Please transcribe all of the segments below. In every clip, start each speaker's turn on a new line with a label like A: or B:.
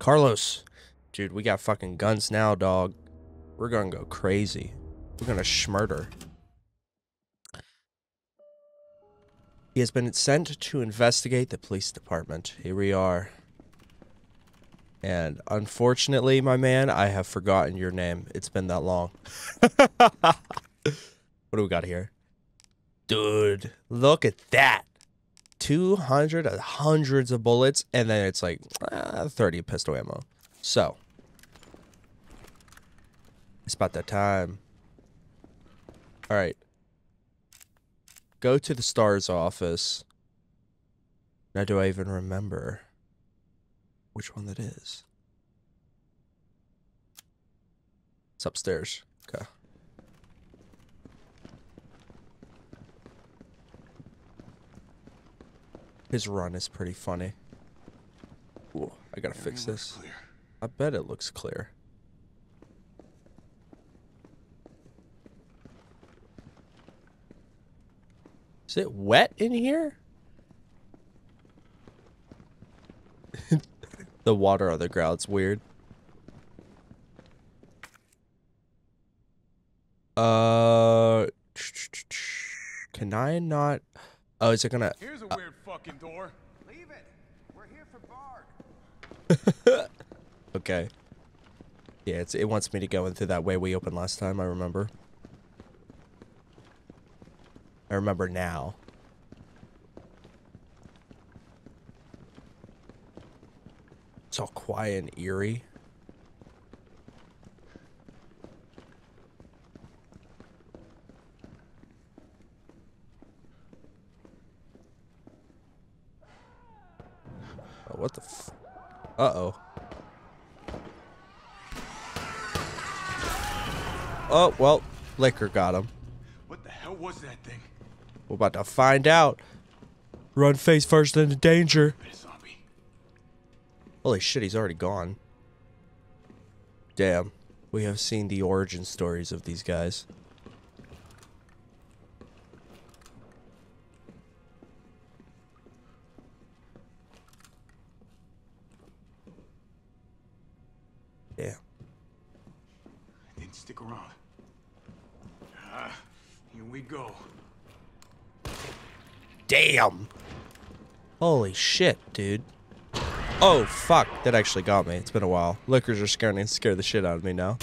A: Carlos. Dude, we got fucking guns now, dog. We're gonna go crazy. We're gonna schmurder. He has been sent to investigate the police department. Here we are. And unfortunately, my man, I have forgotten your name. It's been that long. what do we got here? Dude, look at that. 200 uh, of bullets, and then it's like uh, 30 pistol ammo. So, it's about that time. All right. Go to the STARS office. Now, do I even remember which one that is? It's upstairs. Okay. His run is pretty funny. Ooh, I gotta fix
B: Everything
A: this.
B: Clear.
A: I bet it looks clear. Is it wet in here? the water on the ground's weird. Uh, can I not? Oh, is it gonna?
B: Here's a uh, weird fucking door.
C: Leave it. We're here for Bard.
A: Okay. Yeah, it's, it wants me to go into that way we opened last time, I remember. I remember now. It's all quiet and eerie. What the f- Uh-oh. Oh, well, Licker got him.
B: What the hell was that thing?
A: We're about to find out. Run face first into danger. Holy shit, he's already gone. Damn. We have seen the origin stories of these guys.
B: Around. Ah, here we go.
A: Damn. Holy shit, dude. Oh, fuck. That actually got me. It's been a while. Lickers are scaring and scare the shit out of me now.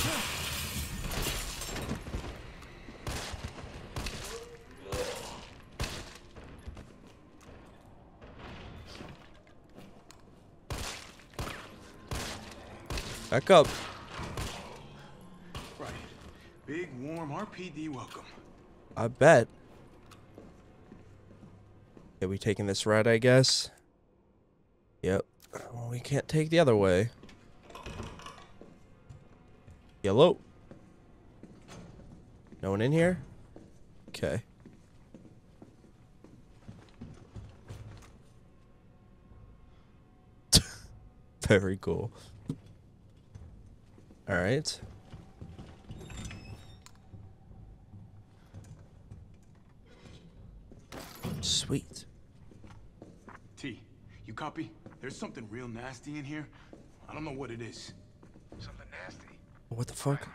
A: Back up.
B: Right. Big, warm RPD welcome.
A: I bet. Yeah, we taking this right, I guess? Yep. Well, we can't take the other way. Yellow. No one in here? Okay. Very cool. Alright. Sweet.
B: T, you copy? There's something real nasty in here. I don't know what it is.
C: Something nasty.
A: What the fuck?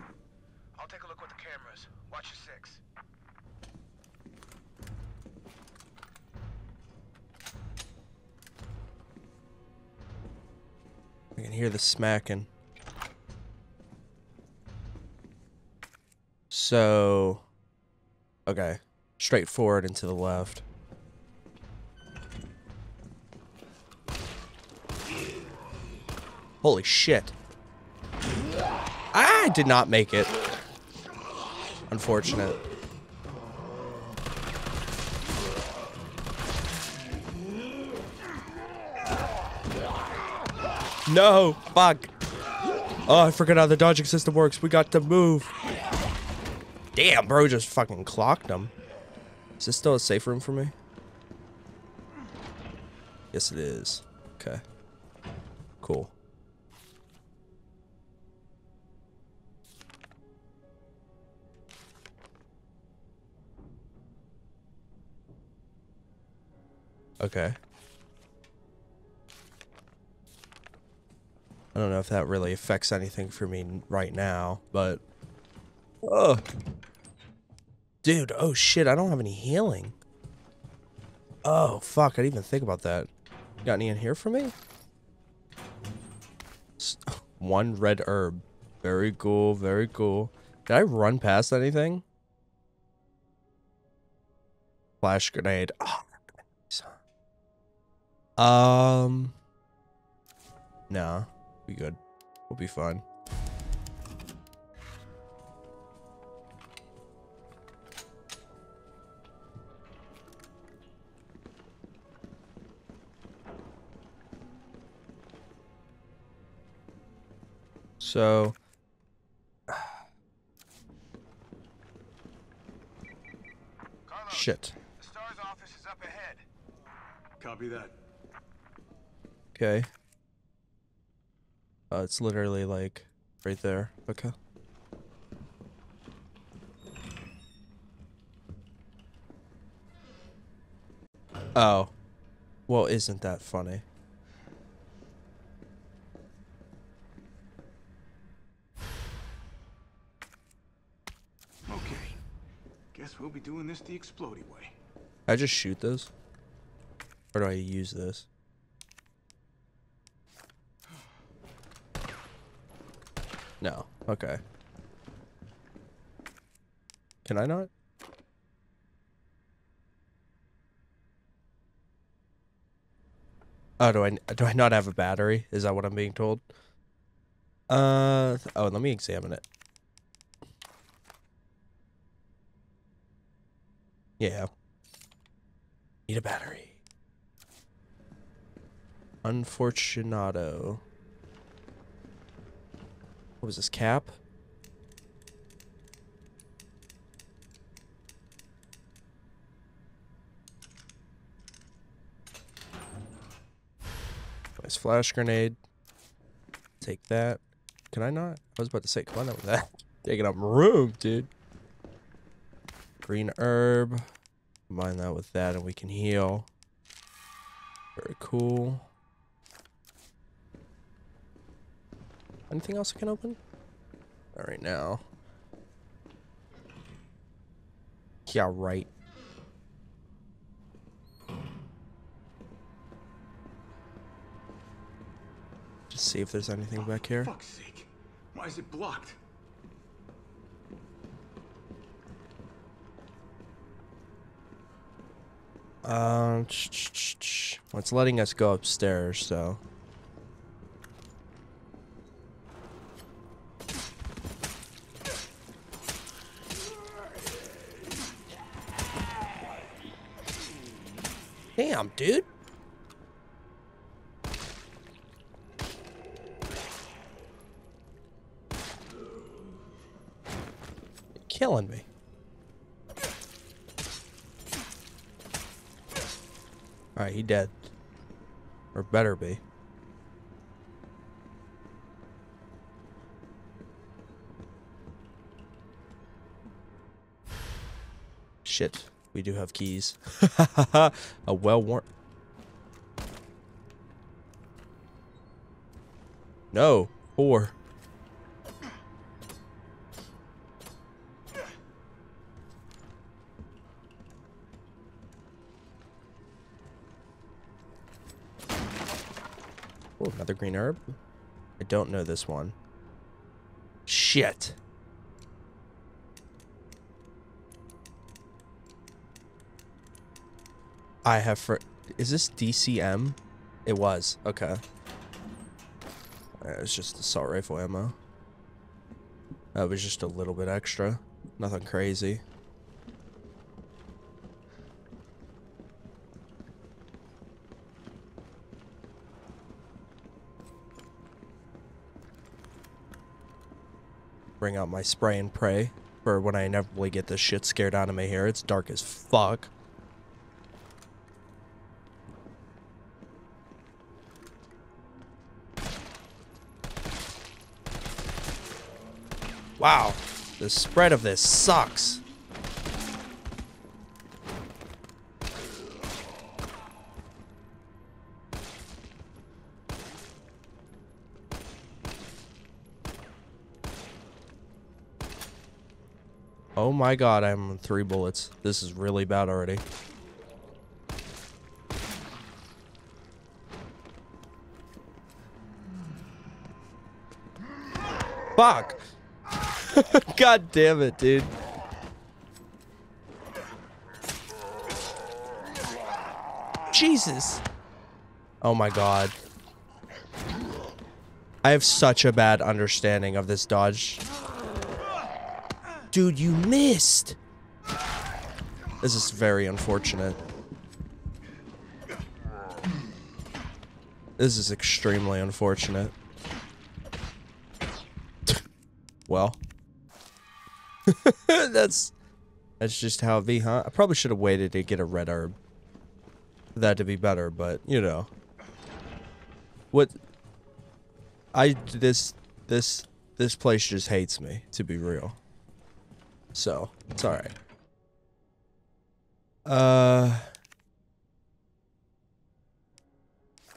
C: I'll take a look with the cameras. Watch your six.
A: I can hear the smacking. So, okay, straight forward and to the left. Holy shit. I did not make it. Unfortunate. No, fuck. Oh, I forgot how the dodging system works. We got to move. Damn, bro, just fucking clocked him. Is this still a safe room for me? Yes, it is. Okay. Cool. Okay. I don't know if that really affects anything for me right now, but. Oh. Dude, oh shit, I don't have any healing. Oh, fuck, I didn't even think about that. Got any in here for me? One red herb. Very cool, very cool. Did I run past anything? Flash grenade. Oh, um. Nah, we good. We'll be fine. So,
C: Carlos,
A: shit.
C: the STARS office is up ahead.
B: Copy that.
A: Okay. Uh, it's literally like right there. Okay. Oh. Well, isn't that funny?
B: Okay. Guess we'll be doing this the explodey way.
A: I just shoot this? Or do I use this? No. Okay. Can I not? Oh, do I do I not have a battery? Is that what I'm being told? Uh oh, let me examine it. Yeah. Need a battery. Unfortunato. What was this cap? Nice flash grenade. Take that. Can I not? I was about to say, come on with that. Taking up room, dude. Green herb. Combine that with that and we can heal. Very cool. Anything else I can open? All right now. Yeah, right. Just see if there's anything back here.
B: Fuck's sake. Why is it blocked?
A: Um, ch. well, it's letting us go upstairs, so. Damn, dude. Killing me. Alright, he dead. Or better be. Shit. We do have keys. A well worn. No. Four. Oh, another green herb. I don't know this one. Shit. I have for. Is this DCM? It was. Okay. Uh, It was just assault rifle ammo. That was just a little bit extra. Nothing crazy. Bring out my spray and pray for when I inevitably get this shit scared out of me here. It's dark as fuck. Wow, the spread of this sucks. Oh my god, I'm three bullets. This is really bad already. Fuck! god damn it, dude. Jesus. Oh my god. I have such a bad understanding of this dodge. Dude, you missed. This is very unfortunate. This is extremely unfortunate. well. That's that's just how it be, huh? I probably should have waited to get a red herb. That to be better, but you know. What I this this this place just hates me, to be real. So, it's alright. Uh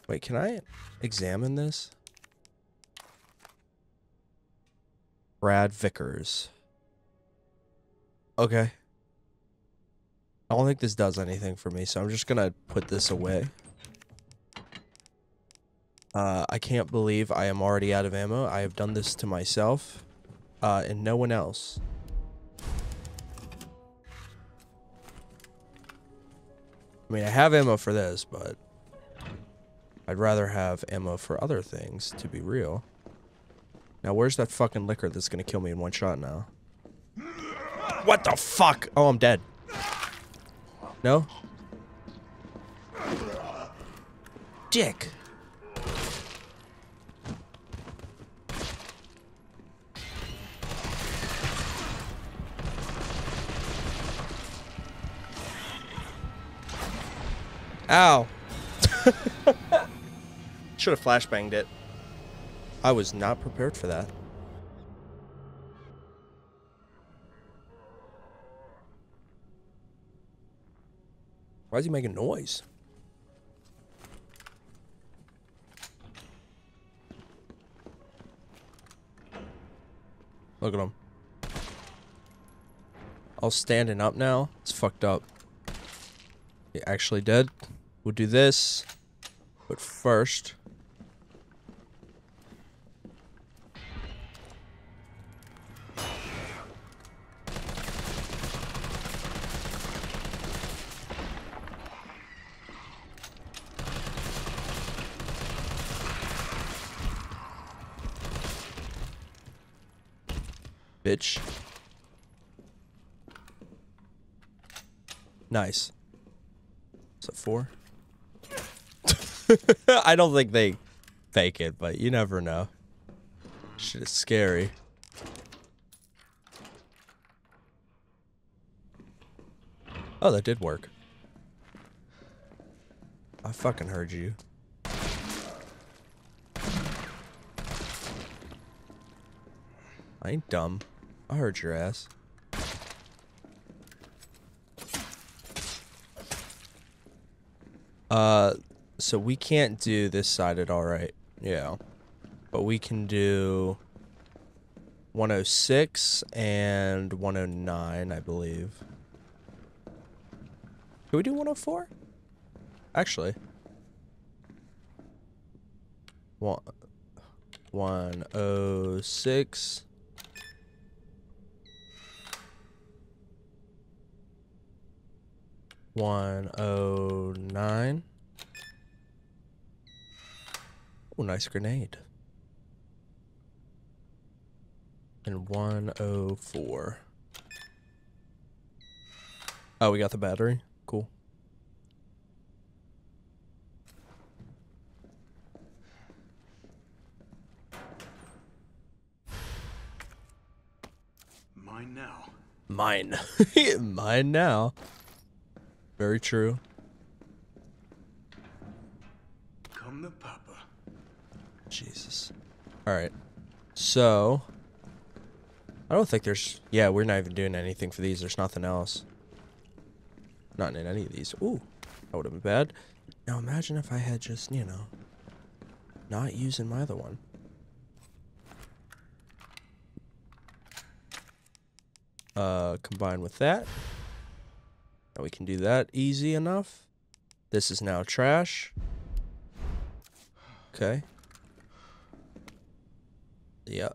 A: Wait, can I examine this? Brad Vickers. Okay. I don't think this does anything for me, so I'm just gonna put this away. Uh, I can't believe I am already out of ammo. I have done this to myself, uh, and no one else. I mean, I have ammo for this, but I'd rather have ammo for other things, to be real. Now, where's that fucking licker that's gonna kill me in one shot now? What the fuck? Oh, I'm dead. No? Dick. Ow. Should have flashbanged it. I was not prepared for that. Why is he making noise? Look at him. All standing up now. It's fucked up. He actually dead. We'll do this. But first... Bitch. Nice. Is it four? I don't think they fake it, but you never know. Shit is scary. Oh, that did work. I fucking heard you. I ain't dumb. I heard your ass. Uh, so we can't do this side at all right. Yeah. But we can do 106 and 109, I believe. Can we do 104? Actually. One, 106. One oh nine. Oh, nice grenade. And 104. Oh, we got the battery. Cool.
B: Mine now.
A: Mine. Mine now. Very true.
B: Come to Papa.
A: Jesus. Alright. So. I don't think there's. Yeah, we're not even doing anything for these. There's nothing else. Not in any of these. Ooh. That would have been bad. Now imagine if I had just, you know. Not using my other one. uh, combined with that. Now we can do that easy enough. This is now trash. Okay. Yeah.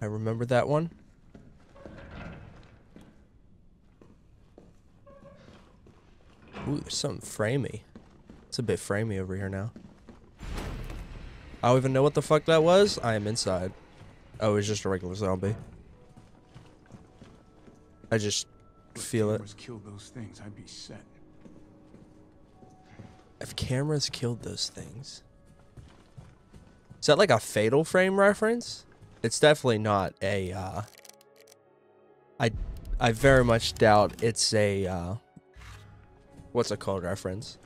A: I remember that one. Ooh, there's something framey. It's a bit framey over here now. I don't even know what the fuck that was. I am inside. Oh, it's just a regular zombie. I just feel it.
B: Killed those things. I'd be set.
A: If cameras killed those things. Is that like a fatal frame reference? It's definitely not a uh I I very much doubt it's a uh what's it called reference?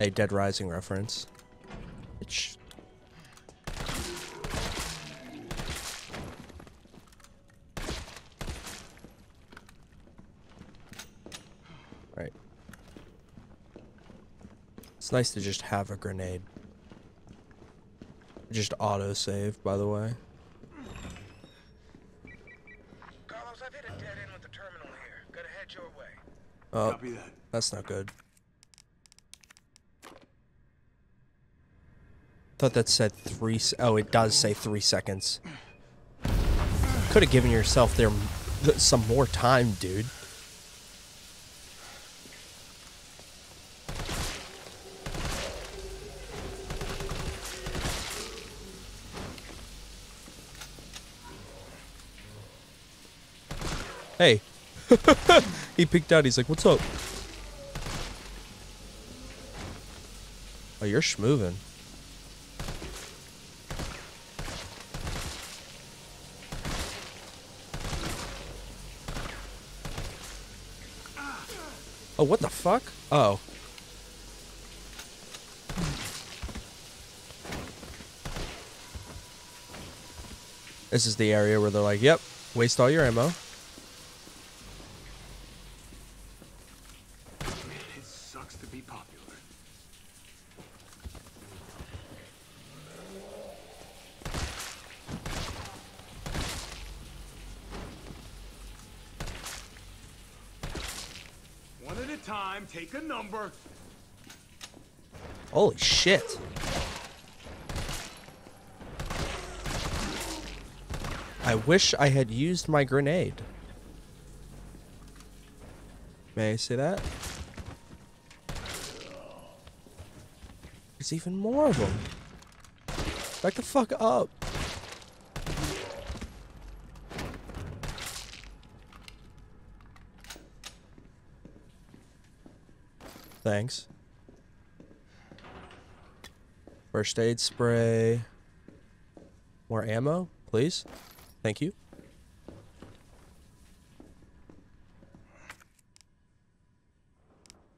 A: A Dead Rising reference. It's It's nice to just have a grenade. Just auto save, by the way.
C: Carlos, I've hit a dead end with the terminal here. Gotta head your way.
A: Oh,
B: Copy that.
A: that's not good. Thought that said three. s- Oh, it does say three seconds. Could have given yourself there some more time, dude. Hey. he peeked out. He's like, "What's up?" Oh, you're schmoving. Oh, what the fuck? Oh. This is the area where they're like, yep, waste all your ammo.
B: It sucks to be popular. One at a time, take a number.
A: Holy shit. I wish I had used my grenade. May I say that? There's even more of them. Back the fuck up. Thanks. First aid spray. More ammo, please. Thank you.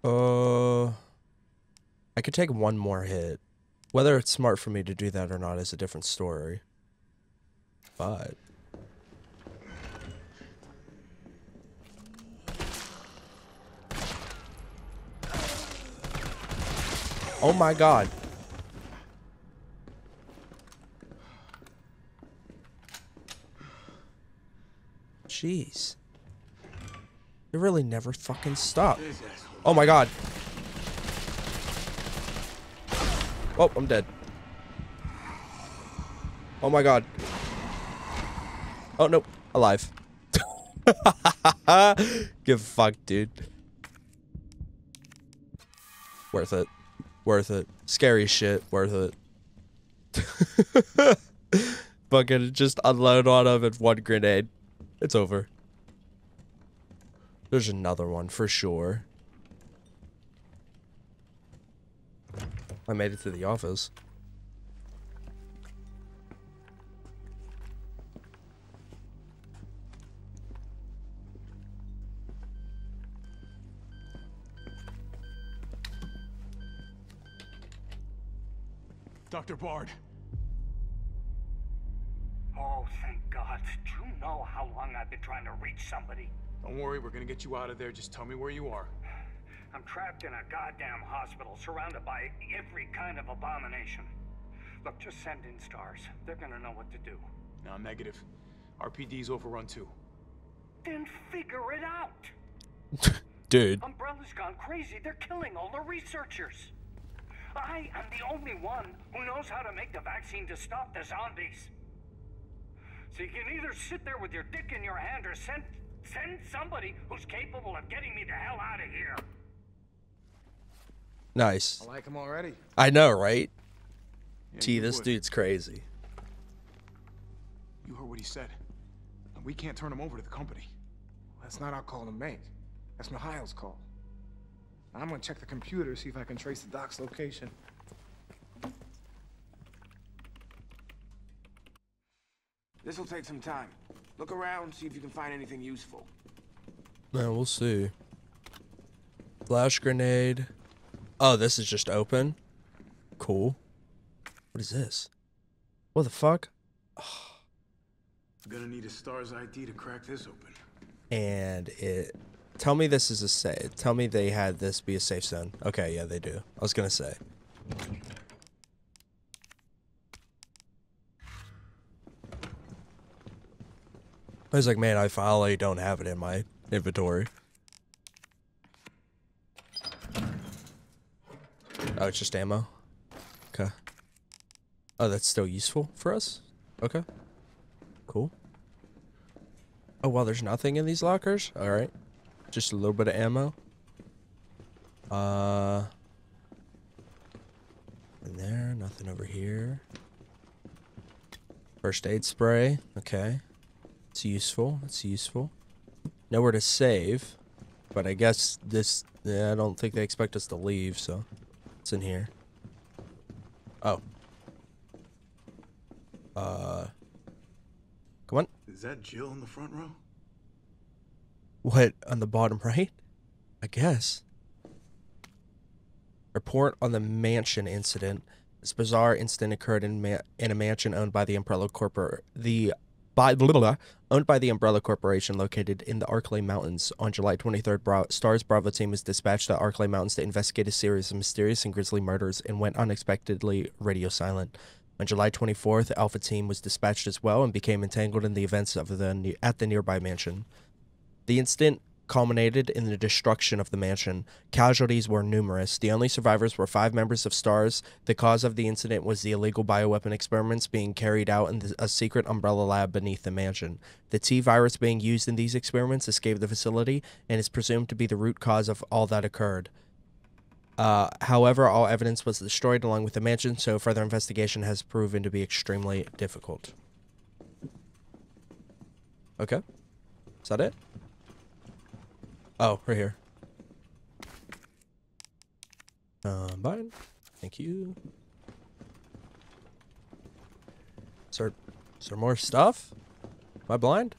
A: Uh, I could take one more hit. Whether it's smart for me to do that or not is a different story. But Oh my god. Jeez. They really never fucking stop. Oh my god. Oh, I'm dead. Oh my god. Oh no, alive. Give fuck, dude. Worth it. Worth it. Scary shit. Worth it. Fucking just unload on him and one grenade. It's over. There's another one for sure. I made it to the office.
B: Dr. Bard.
D: Oh, thank God. Do you know how long I've been trying to reach somebody?
B: Don't worry, we're gonna get you out of there. Just tell me where you are.
D: I'm trapped in a goddamn hospital, surrounded by every kind of abomination. Look, just send in stars. They're gonna know what to do.
B: No, negative. RPD's overrun too.
D: Then figure it out.
A: Dude.
D: Umbrella's gone crazy. They're killing all the researchers. I am the only one who knows how to make the vaccine to stop the zombies. So you can either sit there with your dick in your hand or send send somebody who's capable of getting me the hell out of here.
A: Nice.
C: I like him already.
A: I know, right?
B: Yeah,
A: T, this
B: would.
A: dude's crazy.
B: You heard what he said. And we can't turn him over to the company.
C: That's not our call to make. That's Mikhail's call. I'm gonna check the computer, see if I can trace the doc's location.
E: This'll take some time. Look around, see if you can find anything useful.
A: Man, we'll see. Flash grenade. Oh, this is just open. Cool. What is this? What the fuck?
B: Gonna need a STARS ID to crack this open.
A: And it. Tell me this is a safe. Tell me they had this be a safe zone. Okay, yeah, they do. I was gonna say. I was like, man, I finally don't have it in my inventory. Oh, it's just ammo. Okay. Oh, that's still useful for us. Okay. Cool. Oh, well, there's nothing in these lockers? Alright. Just a little bit of ammo. Uh. In there, nothing over here. First aid spray. Okay. It's useful. It's useful. Nowhere to save. But I guess this. Yeah, I don't think they expect us to leave, so. It's in here. Oh. Uh. Come on.
B: Is that Jill in the front row?
A: What on the bottom right? I guess. Report on the mansion incident. This bizarre incident occurred in ma- in a mansion owned by the Umbrella Corpor the by blah, blah, blah, owned by the Umbrella Corporation located in the Arklay Mountains. On July 23rd, Bra- Stars Bravo team was dispatched to Arklay Mountains to investigate a series of mysterious and grisly murders and went unexpectedly radio silent. On July 24th, Alpha Team was dispatched as well and became entangled in the events of the at the nearby mansion. The incident culminated in the destruction of the mansion. Casualties were numerous. The only survivors were five members of STARS. The cause of the incident was the illegal bioweapon experiments being carried out in the, a secret umbrella lab beneath the mansion. The T virus being used in these experiments escaped the facility and is presumed to be the root cause of all that occurred. Uh, however, all evidence was destroyed along with the mansion, so further investigation has proven to be extremely difficult. Okay. Is that it? Oh, right here. Um, bye. Thank you. Is there, is there more stuff? Am I blind?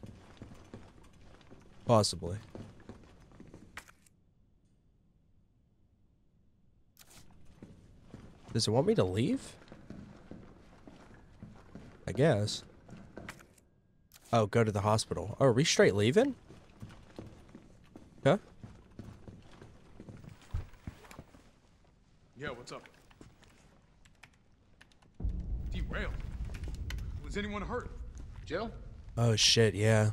A: Possibly. Does it want me to leave? I guess. Oh, go to the hospital. Oh, are we straight leaving?
B: Yeah, what's up? Derailed. Was anyone hurt?
C: Jill?
A: Oh shit, yeah.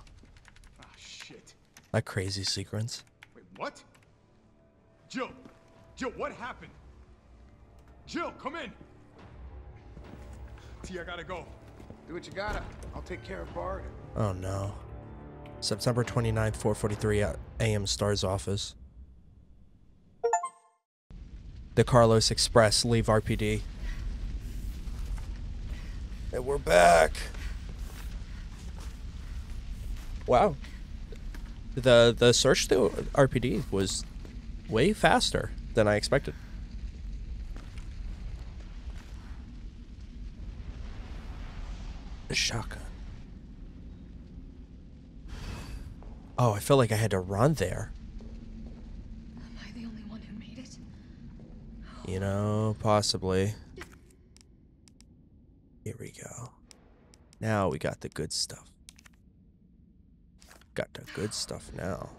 B: Ah, shit.
A: That crazy sequence.
B: Wait, what? Jill! Jill, what happened? Jill, come in! T, I gotta go.
C: Do what you gotta. I'll take care of Bard.
A: Oh no. September 29th, 4:43 at AM Star's office. The Carlos Express leave RPD. And we're back. Wow. The the search through RPD was way faster than I expected. Shotgun. Oh, I felt like I had to run there.
F: Am I the only one who made it?
A: You know, possibly. Here we go. Now we got the good stuff. Got the good stuff now.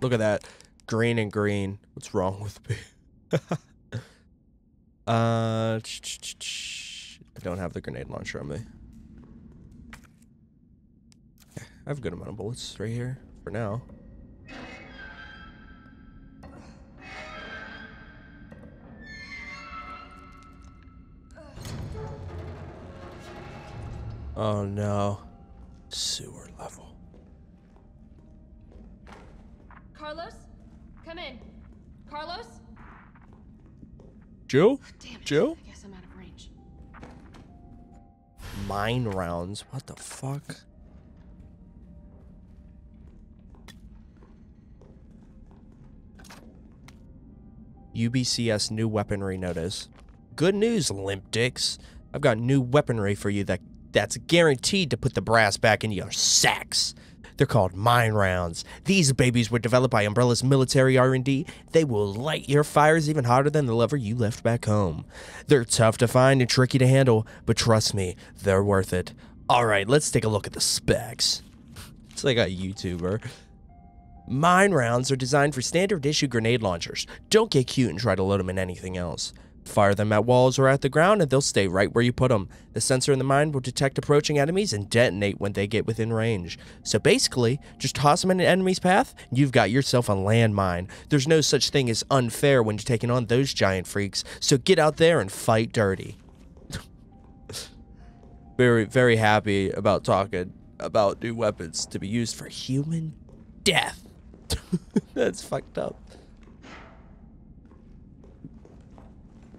A: Look at that. Green and green. What's wrong with me? uh, ch- ch- ch- I don't have the grenade launcher on me. I have a good amount of bullets right here. for now. Oh no. Sewer level.
F: Carlos? Come in. Carlos?
A: Joe?
F: Oh, damn it.
A: Joe?
F: I guess I'm out of range.
A: Mine rounds. What the fuck? UBCS new weaponry notice. Good news, limp dicks. I've got new weaponry for you that that's guaranteed to put the brass back in your sacks. They're called mine rounds. These babies were developed by Umbrella's military R&D. They will light your fires even hotter than the lever you left back home. They're tough to find and tricky to handle, but trust me, they're worth it. All right, let's take a look at the specs. It's like a YouTuber. Mine rounds are designed for standard issue grenade launchers. Don't get cute and try to load them in anything else. Fire them at walls or at the ground and they'll stay right where you put them. The sensor in the mine will detect approaching enemies and detonate when they get within range. So basically, just toss them in an enemy's path and you've got yourself a landmine. There's no such thing as unfair when you're taking on those giant freaks, so get out there and fight dirty. very, very happy about talking about new weapons to be used for human death. That's fucked up.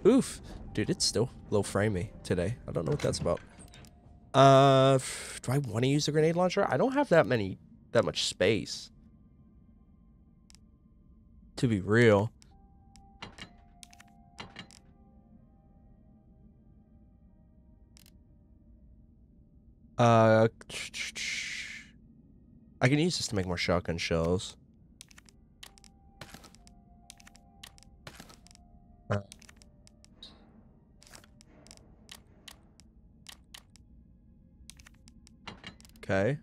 A: Oof. Dude, it's still low framey today. I don't know what that's about. Uh, do I want to use the grenade launcher? I don't have that many, that much space. To be real. Uh, I can use this to make more shotgun shells. Okay.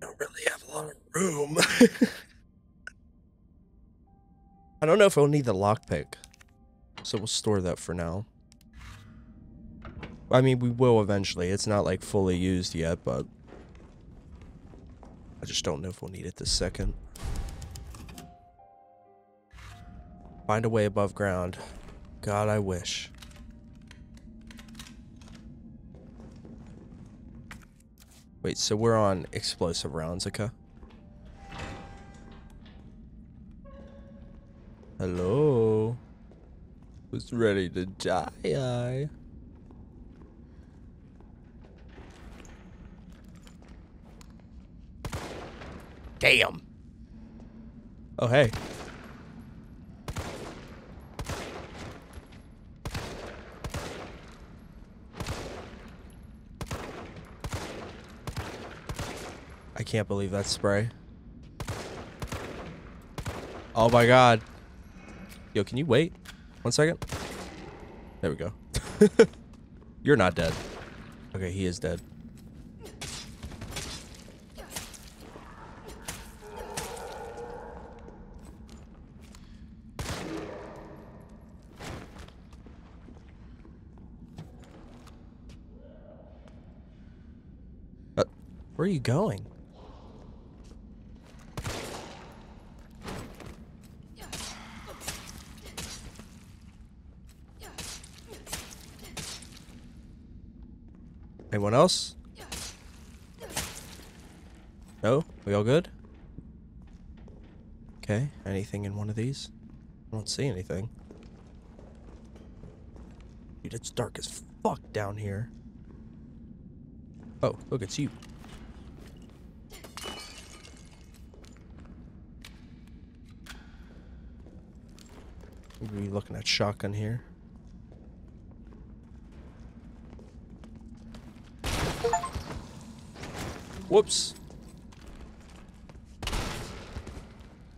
A: don't really have a lot of room. I don't know if I'll need the lockpick. So we'll store that for now. I mean, we will eventually. It's not like fully used yet, but I just don't know if we'll need it this second. Find a way above ground. God, I wish. Wait, so we're on explosive rounds, okay? Hello? Who's ready to die? I. Damn. Oh, hey. I can't believe that spray. Oh my god. Yo, can you wait? One second. There we go. You're not dead. Okay, he is dead. Uh, where are you going? Anyone else? No? We all good? Okay, anything in one of these? I don't see anything. Dude, it's dark as fuck down here. Oh, look, it's you. We'll looking at shotgun here. Whoops.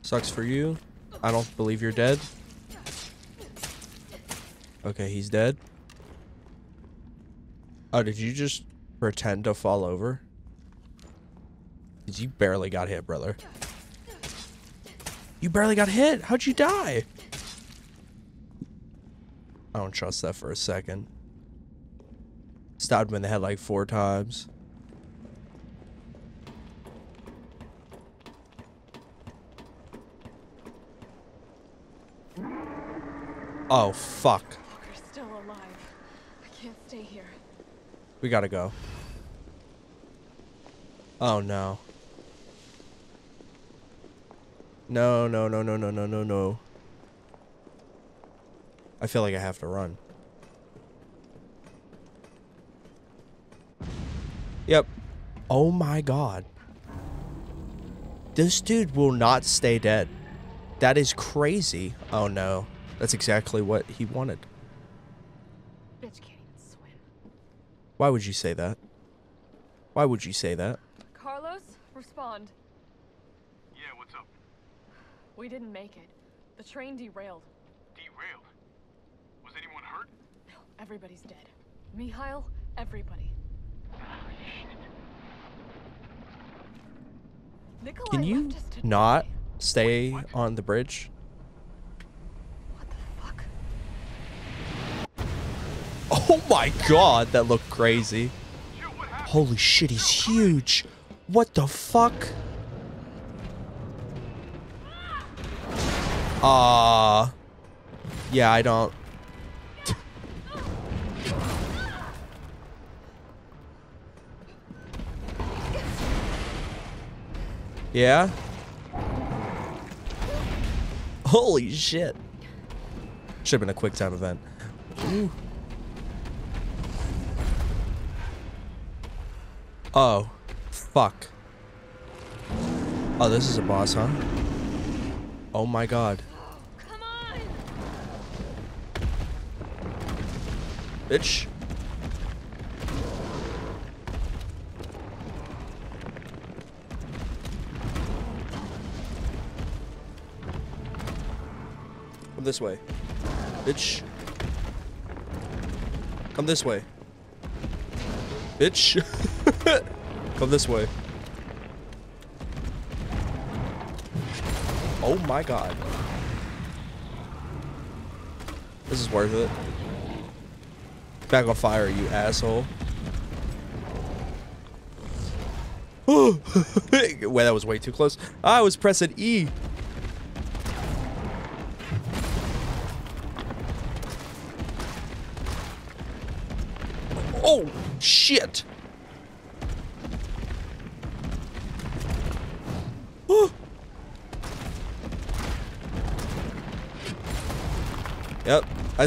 A: Sucks for you. I don't believe you're dead. Okay, he's dead. Oh, did you just pretend to fall over? you barely got hit, brother. You barely got hit. How'd you die? I don't trust that for a second. Stabbed him in the head like four times. Oh, fuck.
G: Still alive. I can't stay here.
A: We gotta go. Oh no. No, no, no, no, no, no, no, no. I feel like I have to run. Yep. Oh my god. This dude will not stay dead. That is crazy. Oh no. That's exactly what he wanted.
G: Bitch can't even swim.
A: Why would you say that? Why would you say that?
G: Carlos, respond.
B: Yeah, what's up?
G: We didn't make it. The train derailed.
B: Derailed. Was anyone hurt?
G: No, everybody's dead. Mikhail, everybody. Nikolai
A: Can you
G: left us to
A: not
G: die.
A: stay on the bridge?
G: What the fuck?
A: Oh my god, that looked crazy. Holy shit, he's huge. What the fuck? Uh Yeah, I don't Yeah? Holy shit. Should have been a quick time event. Ooh. Oh, fuck. Oh, this is a boss, huh? Oh my god.
G: Come on!
A: Bitch. Come this way. Bitch. Come this way. Bitch. Come this way. Oh my god. This is worth it. Back on fire, you asshole. Wait, that was way too close. I was pressing E.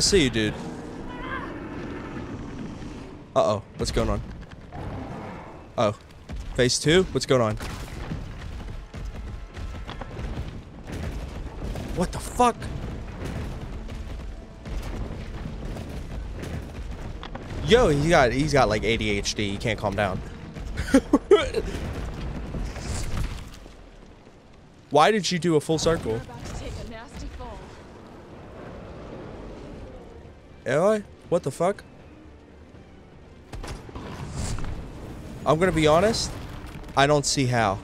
A: see you, dude. Uh-oh, what's going on? Oh, phase two? What's going on? What the fuck? Yo, he got he's got like ADHD. He can't calm down. Why did you do a full circle?
G: about to take a nasty fall.
A: What the fuck? I'm gonna be honest. I don't see how.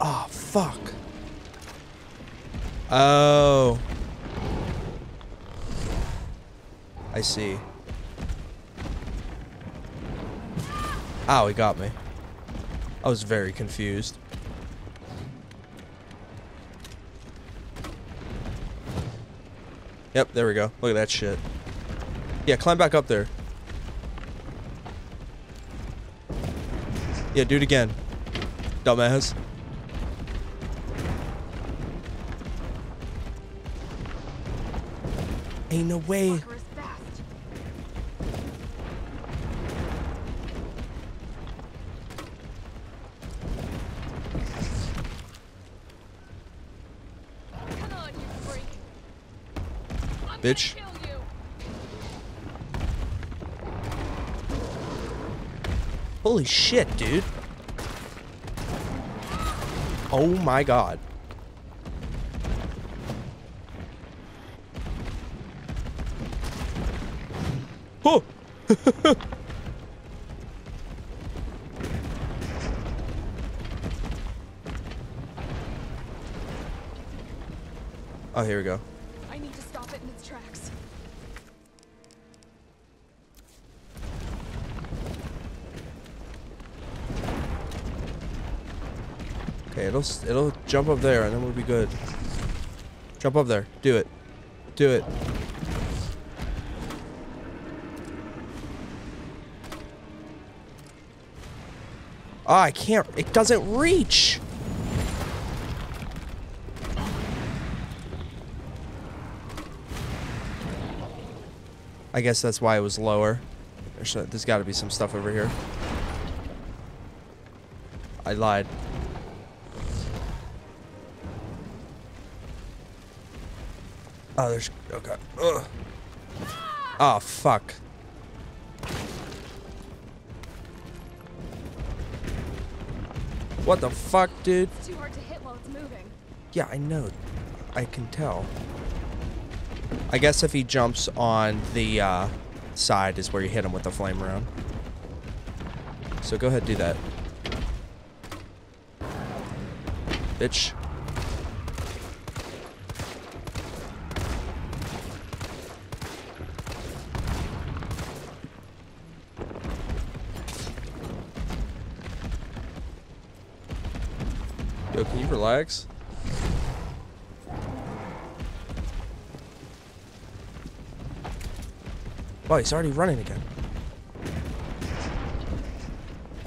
A: Oh fuck. Oh. I see. Ow, he got me. I was very confused. Yep, there we go. Look at that shit. Yeah, climb back up there. Yeah, do it again. Dumbass. Ain't no way.
G: Walker
A: Holy shit, dude. Oh my god. Oh! oh, here we go. It'll it'll jump up there and then we'll be good. Jump up there. Do it. Do it. Oh, I can't. It doesn't reach. I guess that's why it was lower. There's, there's got to be some stuff over here. I lied. Oh, there's okay. Ugh. Oh fuck. What the fuck, dude?
G: It's too hard to hit while it's moving.
A: Yeah, I know. I can tell. I guess if he jumps on the uh, side is where you hit him with the flame round. So go ahead, do that. Bitch. Can you relax? Oh, he's already running again.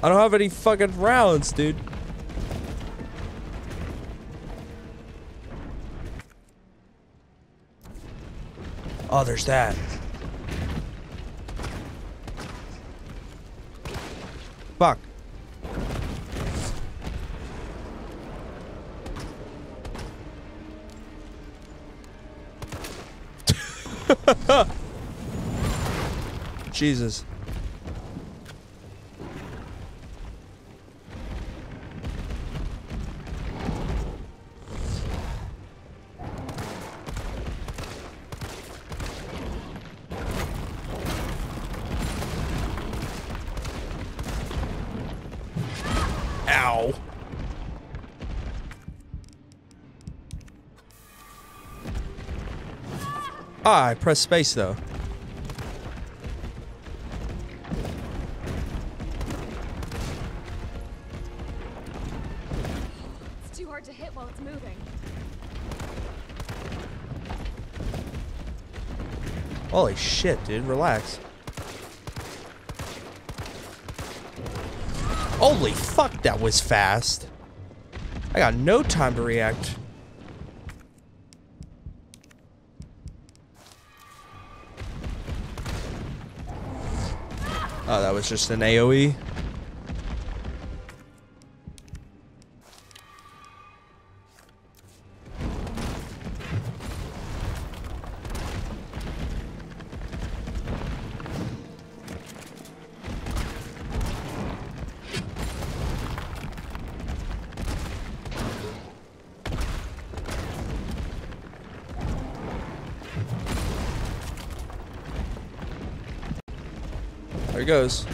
A: I don't have any fucking rounds, dude. Oh, there's that. Jesus. Ow. Ah, I pressed space though. Holy shit, dude. Relax. Holy fuck, that was fast. I got no time to react. Oh, that was just an AoE. Goes.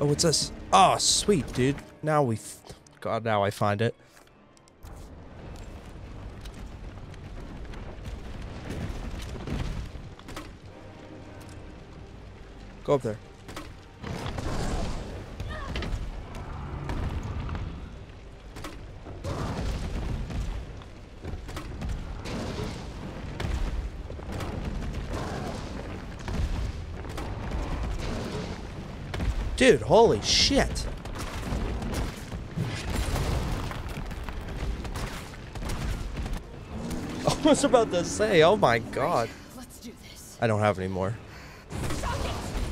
A: Oh, what's this? Oh, sweet, dude. Now we... God, now I find it. Go up there. Dude, holy shit. I was about to say, oh my god.
G: Let's do this.
A: I don't have any more.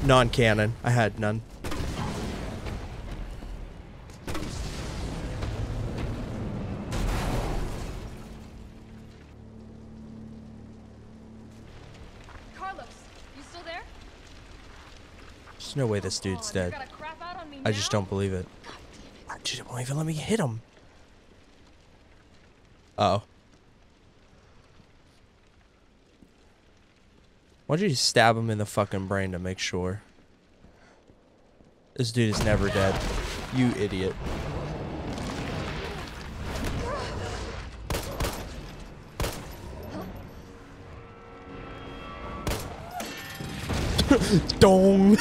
A: Non-canon. I had none. This dude's dead.
G: You're gonna crap out on me
A: I just don't believe it. Dude, it won't even let me hit him. Uh oh. Why don't you stab him in the fucking brain to make sure? This dude is never dead. You idiot. Dong.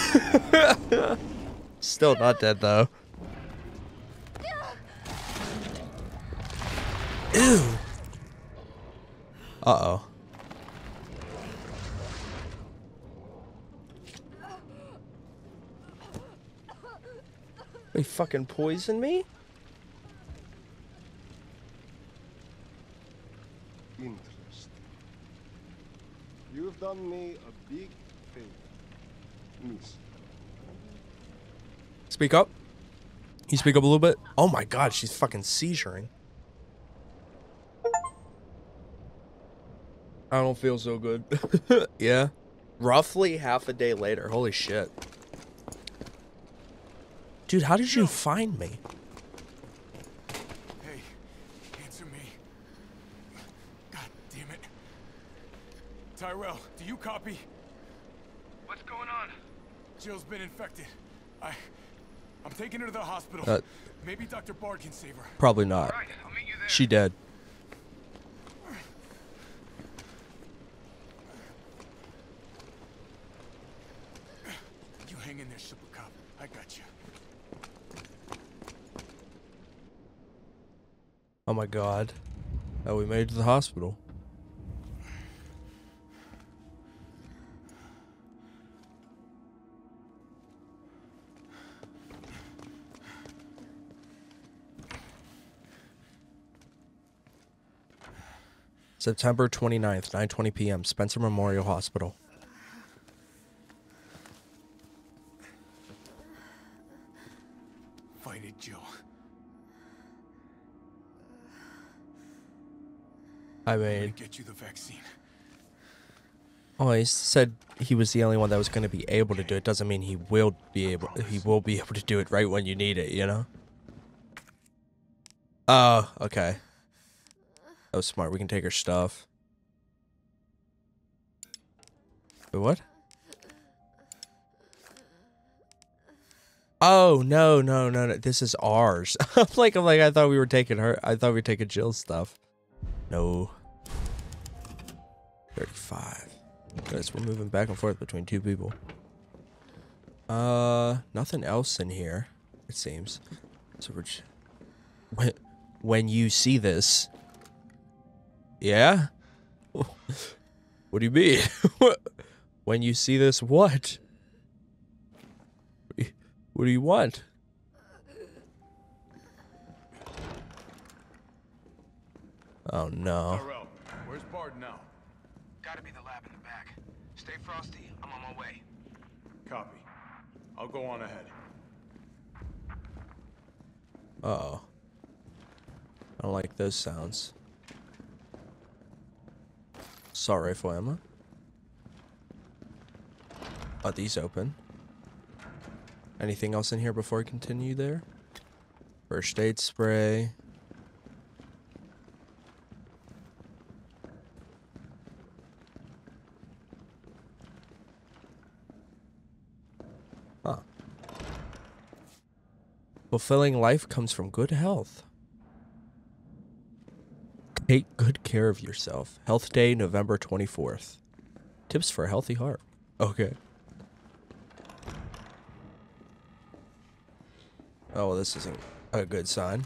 A: Still not dead though. Ew. Uh oh. They fucking poison me?
H: Interesting. You've done me a big favor, Miss.
A: Speak up. You speak up a little bit? Oh my god, she's fucking seizuring. I don't feel so good. yeah. Roughly half a day later. Holy shit. Dude, how did you find me?
B: Hey, answer me. God damn it. Tyrell, do you copy?
E: What's going on?
B: Jill's been infected. I... I'm taking her to the hospital.
A: Uh,
B: Maybe Dr. Bard can save her.
A: Probably not.
E: Right, I'll meet you there.
A: She dead.
B: You hang in there, Super Cop. I got you.
A: Oh my god. Oh, we made it to the hospital. September 29th, 9:20 p.m. Spencer Memorial Hospital.
B: Fight it, Jill.
A: I mean,
B: get you the vaccine.
A: oh, he said he was the only one that was going to be able to do it. Doesn't mean he will be able. He will be able to do it right when you need it. You know. Oh, okay. That was smart. We can take her stuff. Wait, what? Oh no no no no! This is ours. I'm like I'm like I thought we were taking her. I thought we were taking Jill's stuff. No. Thirty-five. Guys, we're moving back and forth between two people. Uh, nothing else in here. It seems. So we're. j- When, when you see this. Yeah. What do you mean? When you see this, what? What do you- What do you want? Oh no.
B: Tyrell, where's Bard now?
E: Gotta be the lab in the back. Stay frosty. I'm on my way.
B: Copy. I'll go on ahead.
A: Uh oh. I don't like those sounds. Assault rifle Emma. Are these open? Anything else in here before we continue there? First aid spray. Huh. Fulfilling life comes from good health. Take good care of yourself. Health Day, November 24th. Tips for a healthy heart. Okay. Oh, well, this isn't a good sign.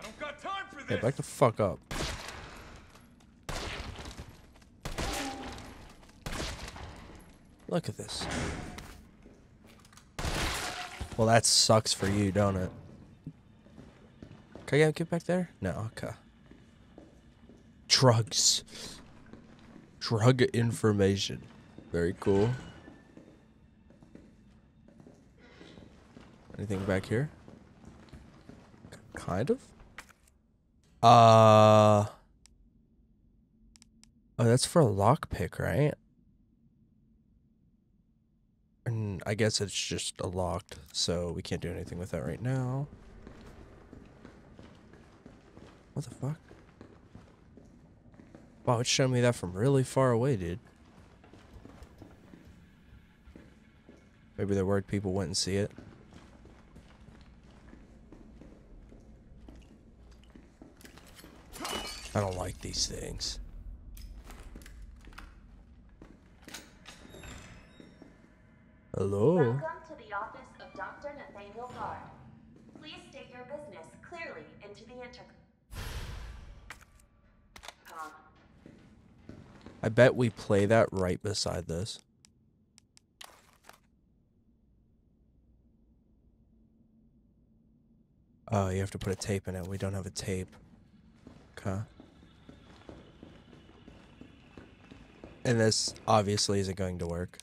B: I don't got time for
A: Hey, back the fuck up. Look at this. Well, that sucks for you, don't it? Can I get- back there? No, okay. Drugs. Drug information. Very cool. Anything back here? Kind of? Uh. Oh, that's for a lockpick, right? And I guess it's just a locked, so we can't do anything with that right now. What the fuck? Wow, it's showing me that from really far away, dude. Maybe they're worried people wouldn't see it. I don't like these things. Hello?
I: Welcome to the office of Dr. Nathaniel Bard. Please state your business clearly into the intercom.
A: I bet we play that right beside this. Oh, you have to put a tape in it. We don't have a tape. Okay. And this obviously isn't going to work.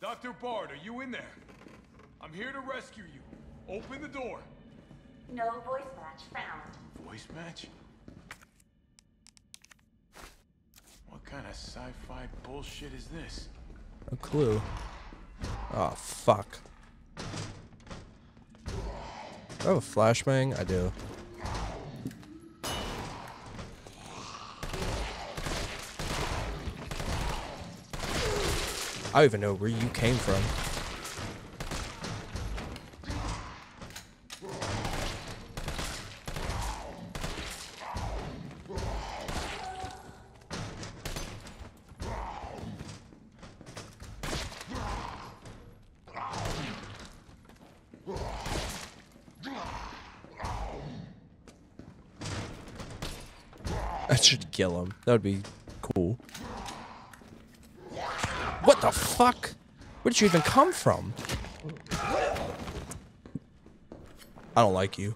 B: Dr. Bard, are you in there? I'm here to rescue you. Open the door.
I: No voice match found.
B: Voice match? What kind of sci-fi bullshit is this?
A: A clue. Oh, fuck. Do I have a flashbang? I do. I don't even know where you came from. That should kill him. That would be cool. What the fuck? Where did you even come from? I don't like you.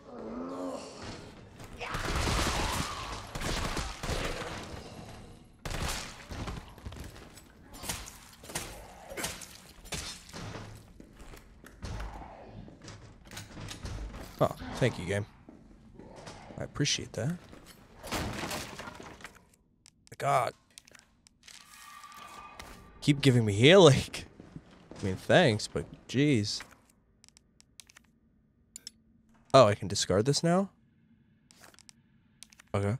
A: Oh, thank you, game. I appreciate that. God. Keep giving me healing. I mean, thanks, but jeez. Oh, I can discard this now? Okay.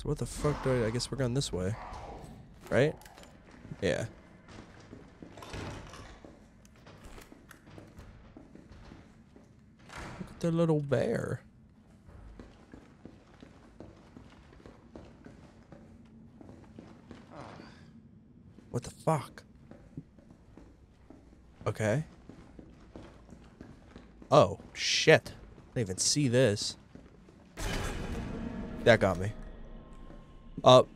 A: So what the fuck do I... I guess we're going this way. Right? Yeah. Look at the little bear. What the fuck? Okay. Oh, shit. I didn't even see this. That got me. Up.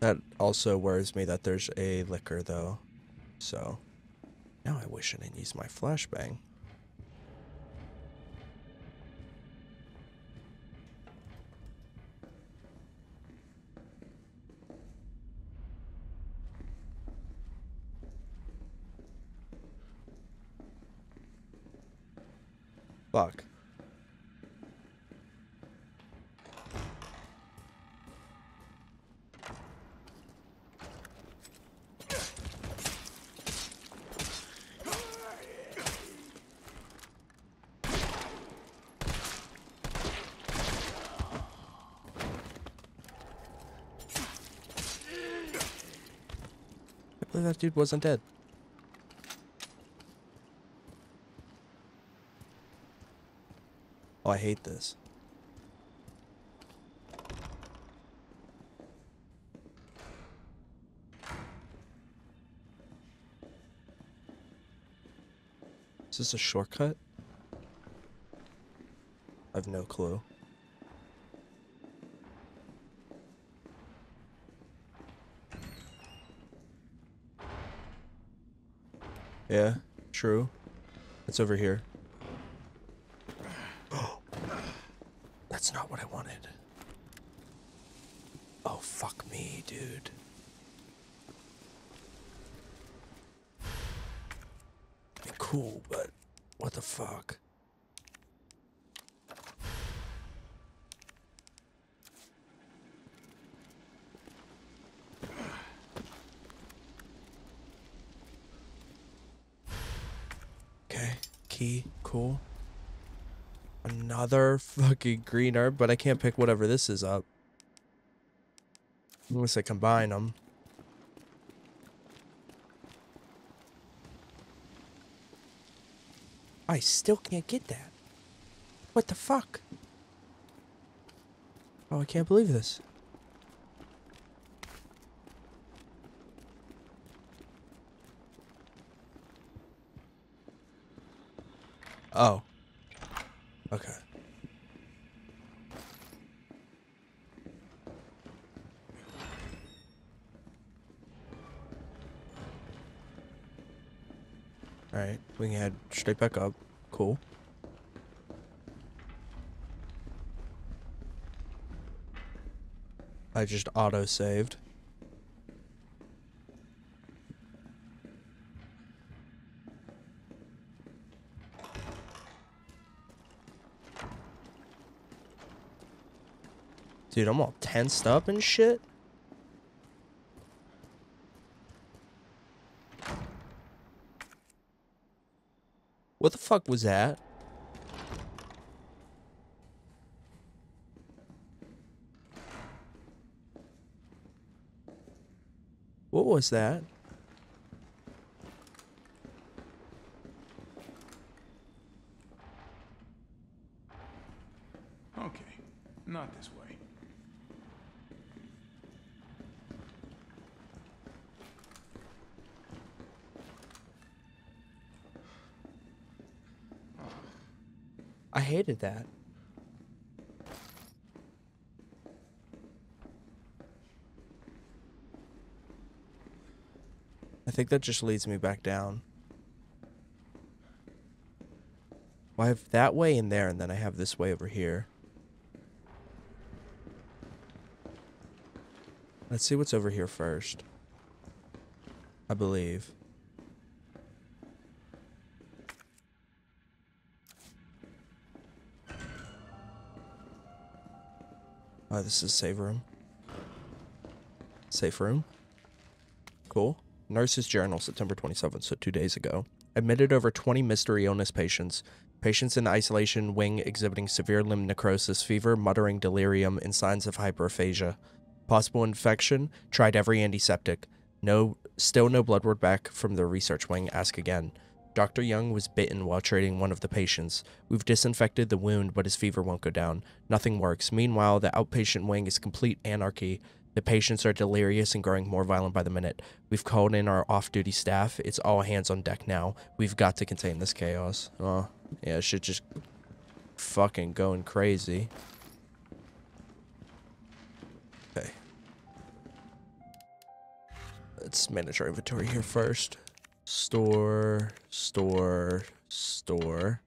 A: that also worries me that there's a licker, though. So, now I wish I didn't use my flashbang. Fuck. Dude wasn't dead. I hate this. Is this a shortcut? I have no clue. Yeah, true. It's over here. That's not what I wanted. Oh, fuck me, dude. I mean, cool, but what the fuck? key. Cool. Another fucking green herb, but I can't pick whatever this is up. Unless I combine them. I still can't get that. What the fuck? Oh, I can't believe this. Oh. Okay. Alright, we can head straight back up. Cool. I just auto saved. Dude, I'm all tensed up and shit. Fuck was that? What was that?
B: Okay, not this way.
A: I hated that. I think that just leads me back down. Well, I have that way in there, and then I have this way over here. Let's see what's over here first. I believe. Oh, this is save room. Safe room. Cool. Nurse's journal, September 27th, so two days ago. Admitted over 20 mystery illness patients. Patients in isolation wing exhibiting severe limb necrosis, fever, muttering delirium, and signs of hyperphagia. Possible infection. Tried every antiseptic. No, still no blood work back from the research wing. Ask again. Dr. Young was bitten while treating one of the patients. We've disinfected the wound, but his fever won't go down. Nothing works. Meanwhile, the outpatient wing is complete anarchy. The patients are delirious and growing more violent by the minute. We've called in our off duty staff. It's all hands on deck now. We've got to contain this chaos. Oh, yeah, shit just fucking going crazy. Okay. Let's manage our inventory here first. Store, store, store.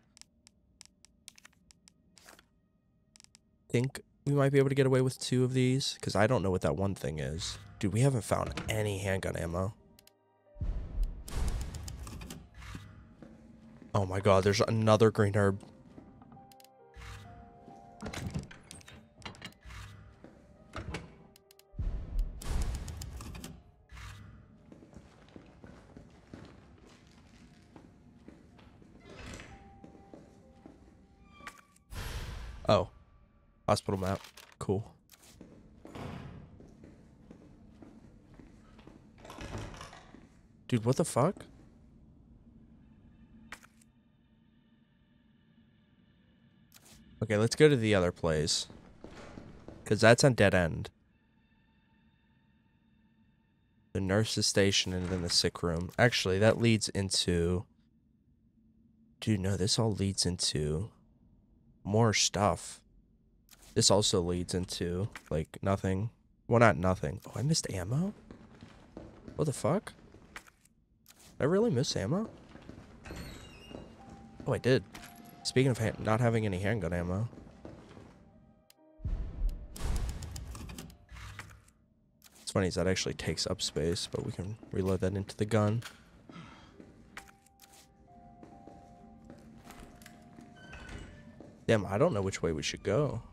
A: Think we might be able to get away with two of these because I don't know what that one thing is. Dude, we haven't found any handgun ammo. Oh my god, there's another green herb. Oh. Hospital map. Cool. Dude, what the fuck? Okay, let's go to the other place. Because that's on dead end. The nurse's station and then the sick room. Actually, that leads into... Dude, no, this all leads into more stuff. This also leads into, like, nothing. Well, not nothing. Oh, I missed ammo? What the fuck? Did I really miss ammo? Oh, I did. Speaking of not having any handgun ammo. It's funny that actually takes up space, but we can reload that into the gun. Damn, I don't know which way we should go.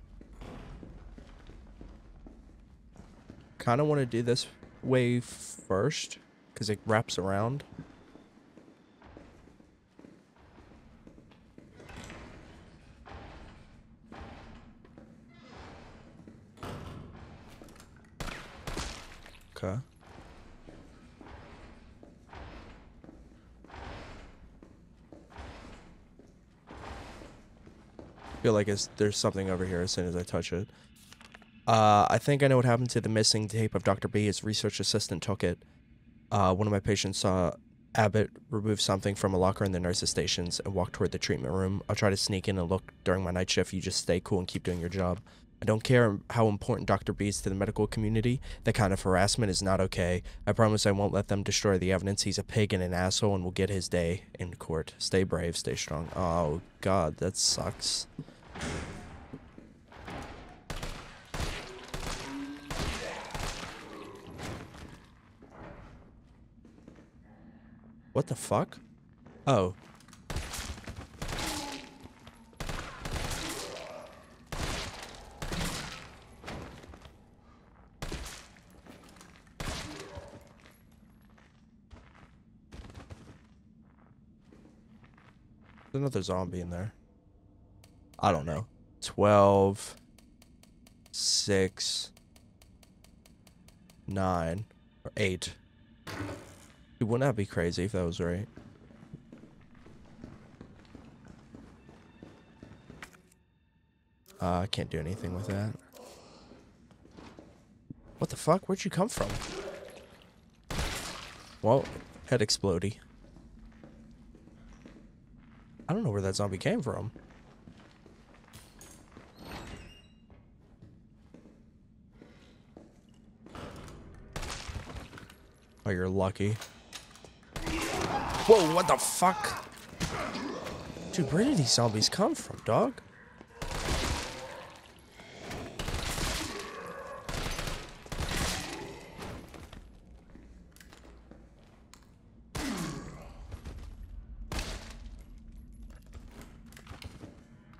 A: Kind of want to do this way first, because it wraps around. Okay. Feel like there's something over here as soon as I touch it. Uh, I think I know what happened to the missing tape of Dr. B. His research assistant took it. Uh, one of my patients saw Abbott remove something from a locker in the nurse's stations and walk toward the treatment room. I'll try to sneak in and look during my night shift. You just stay cool and keep doing your job. I don't care how important Dr. B is to the medical community. That kind of harassment is not okay. I promise I won't let them destroy the evidence. He's a pig and an asshole and will get his day in court. Stay brave, stay strong. Oh, God, that sucks. What the fuck? Oh. There's another zombie in there. I don't know. 12, 6, 9, or 8. Dude, wouldn't that be crazy if that was right? Uh, I can't do anything with that. What the fuck? Where'd you come from? Well, head explodey. I don't know where that zombie came from. Oh, you're lucky. Whoa, what the fuck? Dude, where did these zombies come from, dog?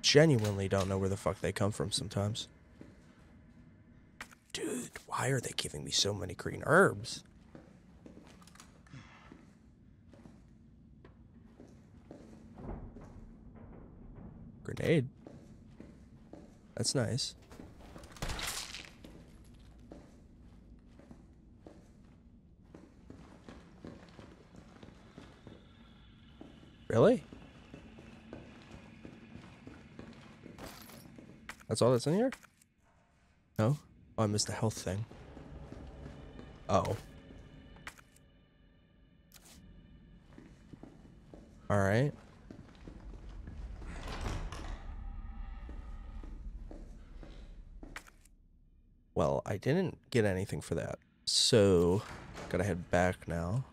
A: Genuinely don't know where the fuck they come from sometimes. Dude, why are they giving me so many green herbs? Grenade. That's nice. Really? That's all that's in here? No? Oh, I missed the health thing. Oh. Alright. Well, I didn't get anything for that. So, gotta head back now.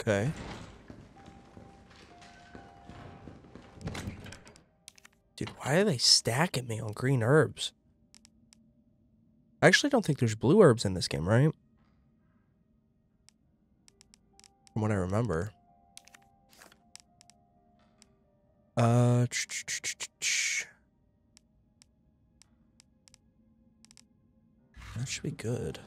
A: Okay. Why are they stacking me on green herbs? I actually don't think there's blue herbs in this game, right? From what I remember. Uh, ch -ch -ch that should be good.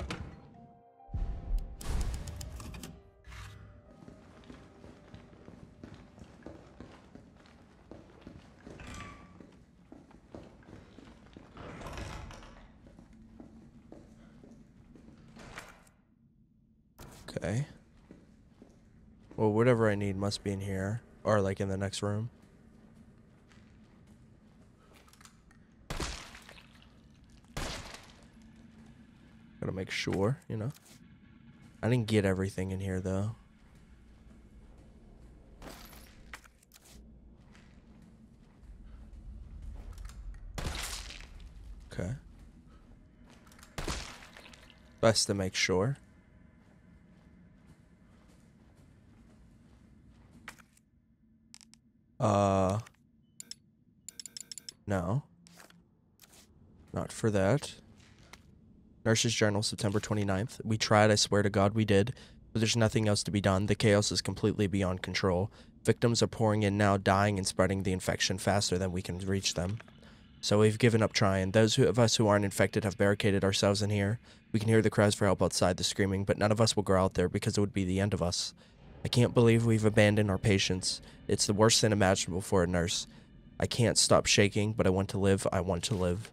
A: Must be in here. Or, like, in the next room. Gotta make sure, you know. I didn't get everything in here, though. Okay. Best to make sure. Uh. No. Not for that. Nurse's Journal, September 29th. We tried, I swear to God we did, but there's nothing else to be done. The chaos is completely beyond control. Victims are pouring in now, dying and spreading the infection faster than we can reach them. So we've given up trying. Those of us who aren't infected have barricaded ourselves in here. We can hear the cries for help outside, the screaming, but none of us will go out there because it would be the end of us. I can't believe we've abandoned our patients. It's the worst thing imaginable for a nurse. I can't stop shaking, but I want to live. I want to live.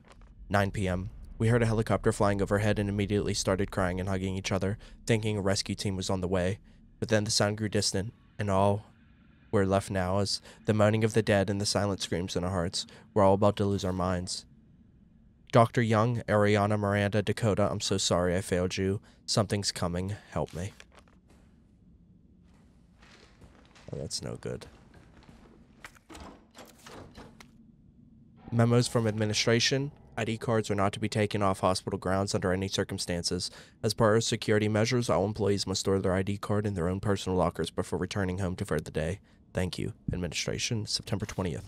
A: 9 p.m. We heard a helicopter flying overhead and immediately started crying and hugging each other, thinking a rescue team was on the way. But then the sound grew distant, and all we're left now is the moaning of the dead and the silent screams in our hearts. We're all about to lose our minds. Dr. Young, Ariana, Miranda, Dakota, I'm so sorry I failed you. Something's coming. Help me. Oh, that's no good. Memos from administration. ID cards are not to be taken off hospital grounds under any circumstances. As part of security measures, all employees must store their ID card in their own personal lockers before returning home to for the day. Thank you, administration. September 20th.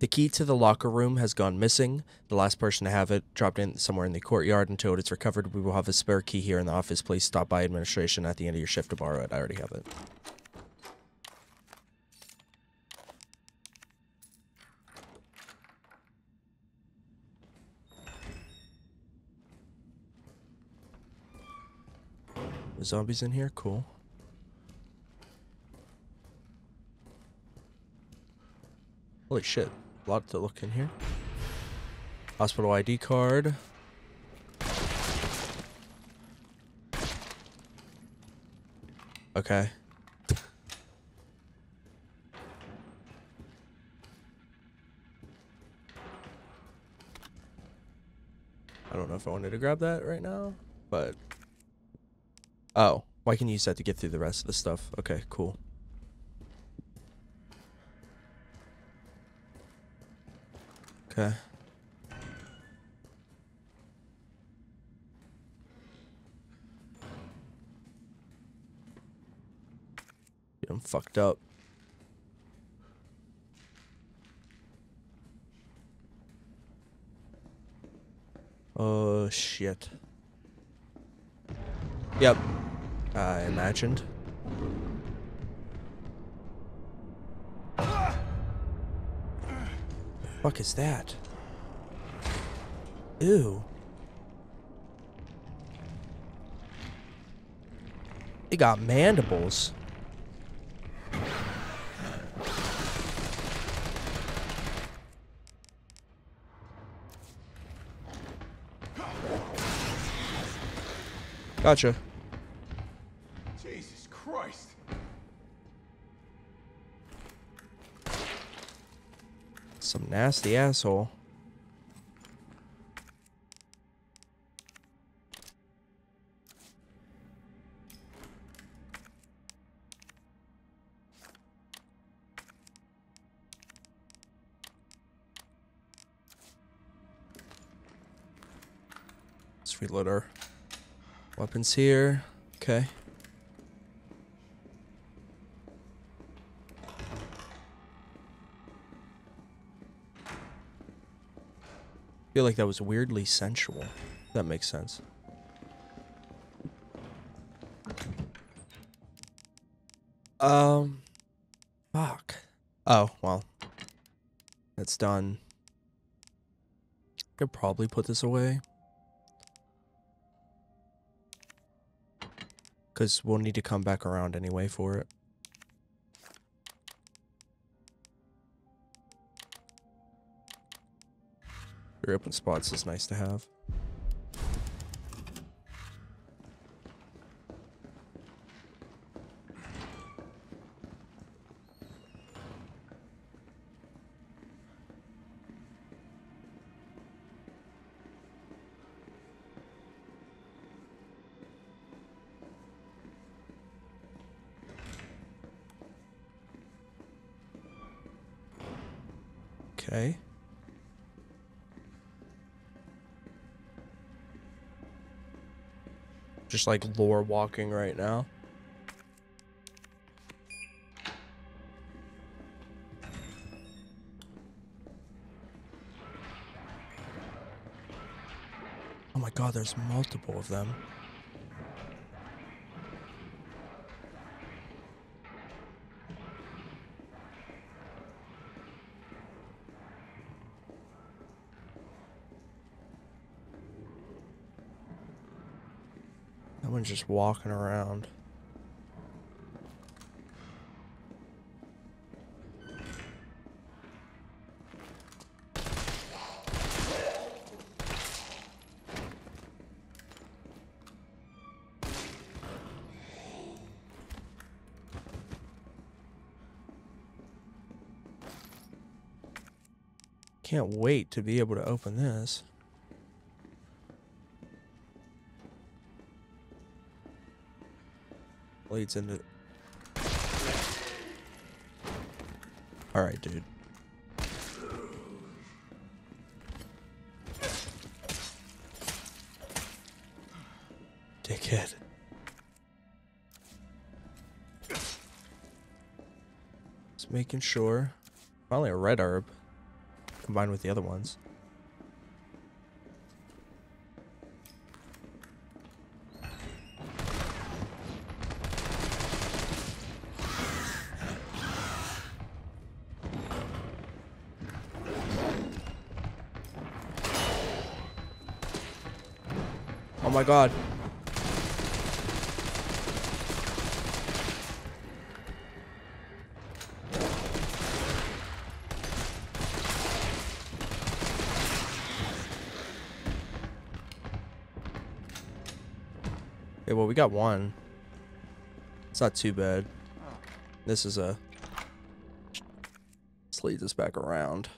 A: The key to the locker room has gone missing. The last person to have it dropped in somewhere in the courtyard until it is recovered. We will have a spare key here in the office. Please stop by administration at the end of your shift to borrow it. I already have it. Zombies in here? Cool. Holy shit. A lot to look in here. Hospital ID card. Okay. I don't know if I wanted to grab that right now, but... Oh, I can use that to get through the rest of the stuff. Okay, cool. Okay. I'm fucked up. Oh shit. Yep. I imagined. Fuck is that? Ew. They got mandibles. Gotcha. Some nasty asshole. Let's reload our weapons here. Okay. Feel like that was weirdly sensual. That makes sense. Um, fuck. Oh, well. It's done. Could probably put this away. Because we'll need to come back around anyway for it. Your open spots is nice to have. Okay. Just like lore walking right now. Oh my god, there's multiple of them. Just walking around. Can't wait to be able to open this. Leads into. Alright, dude. Dickhead. Just making sure. Finally, a red herb combined with the other ones. My god. Yeah, well, we got one. It's not too bad. This is a... Let's leads this back around.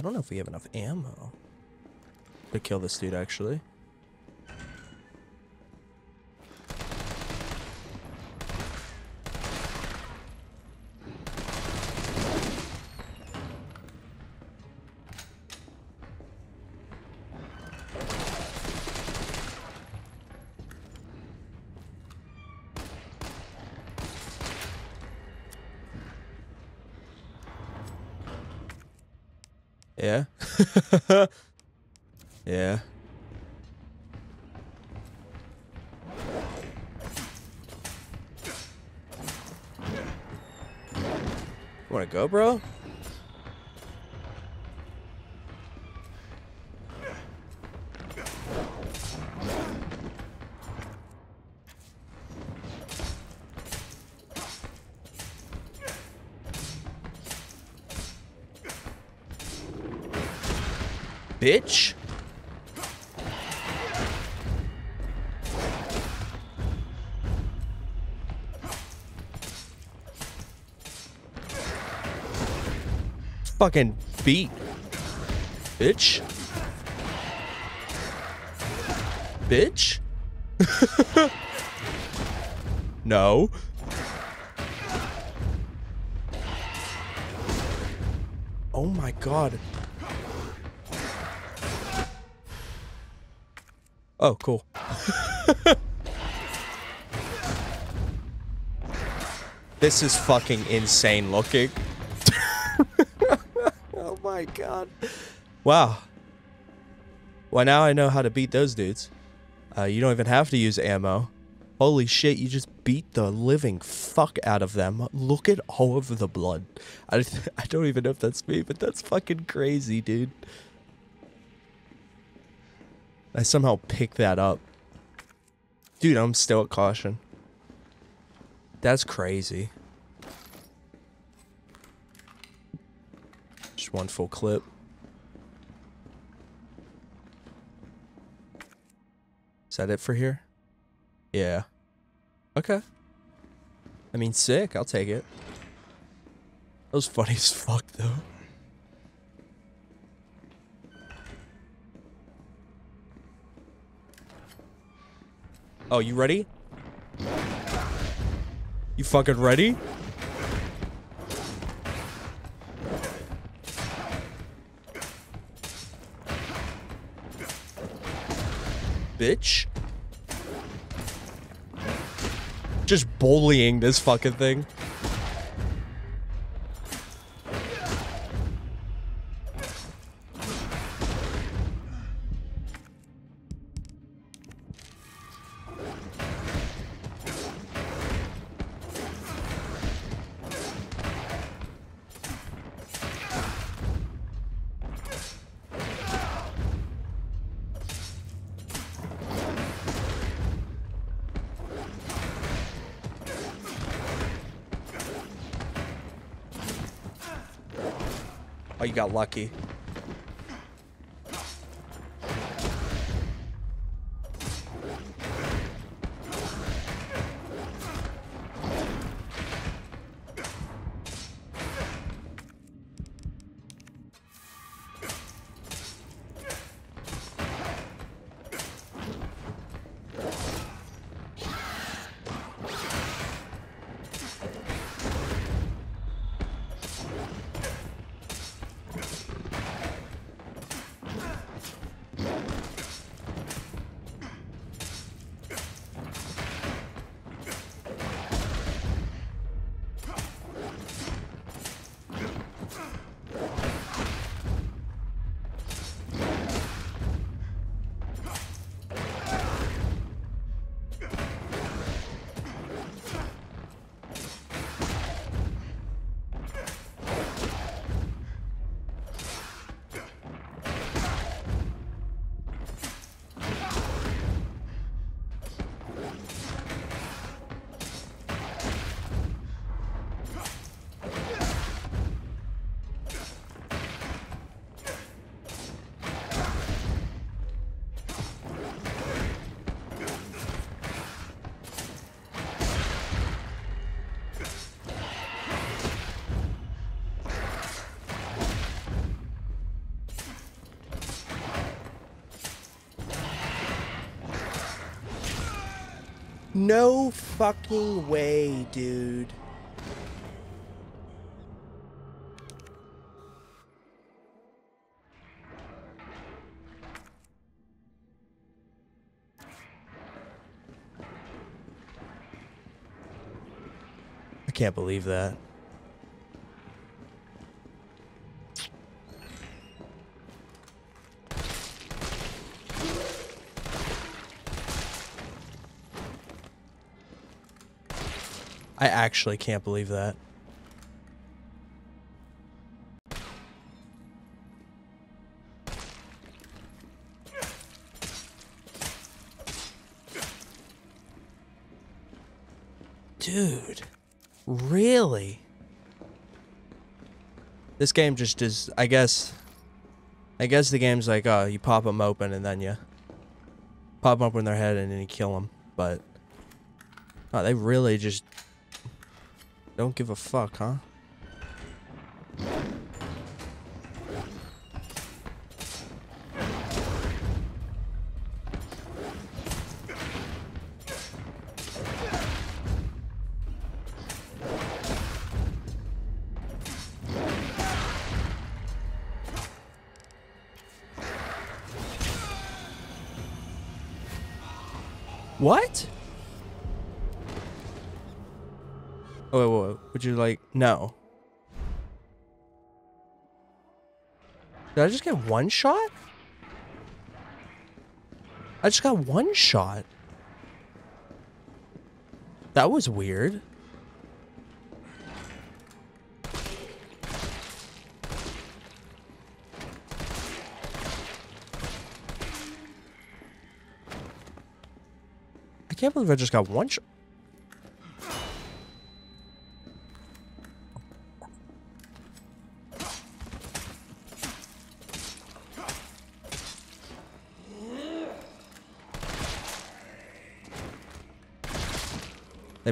A: I don't know if we have enough ammo to kill this dude, actually. Fucking beat. Bitch. Bitch. no. Oh my god. Oh, cool. this is fucking insane looking. My god. Wow. Well, now I know how to beat those dudes. Uh, you don't even have to use ammo. Holy shit, you just beat the living fuck out of them. Look at all of the blood. I, I don't even know if that's me, but that's fucking crazy, dude. I somehow picked that up. Dude, I'm still at caution. That's crazy. One full clip. Is that it for here? Yeah. Okay. I mean, sick. I'll take it. That was funny as fuck, though. Oh, you ready? You fucking ready? Bitch. Just bullying this fucking thing. Lucky. No fucking way, dude. I can't believe that. I actually can't believe that. Dude, really? This game just is, I guess, I guess the game's like, oh, you pop them open and then you pop 'em open their head and then you kill them. But, oh, they really just don't give a fuck, huh? Wait, wait, wait. You like... No. Did I just get one shot? I just got one shot. That was weird. I can't believe I just got one shot.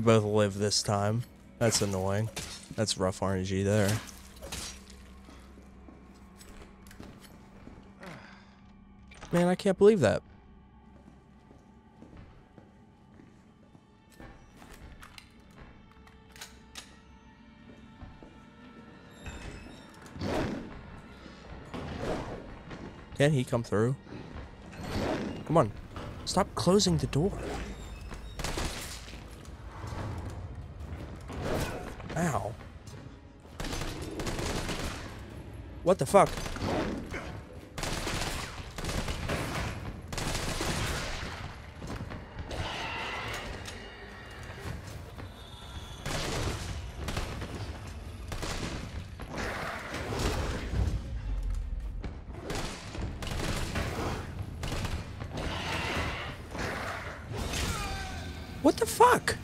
A: Both live this time. That's annoying. That's rough RNG there. Man, I can't believe that. Can he come through? Come on. Stop closing the door. What the fuck? What the fuck?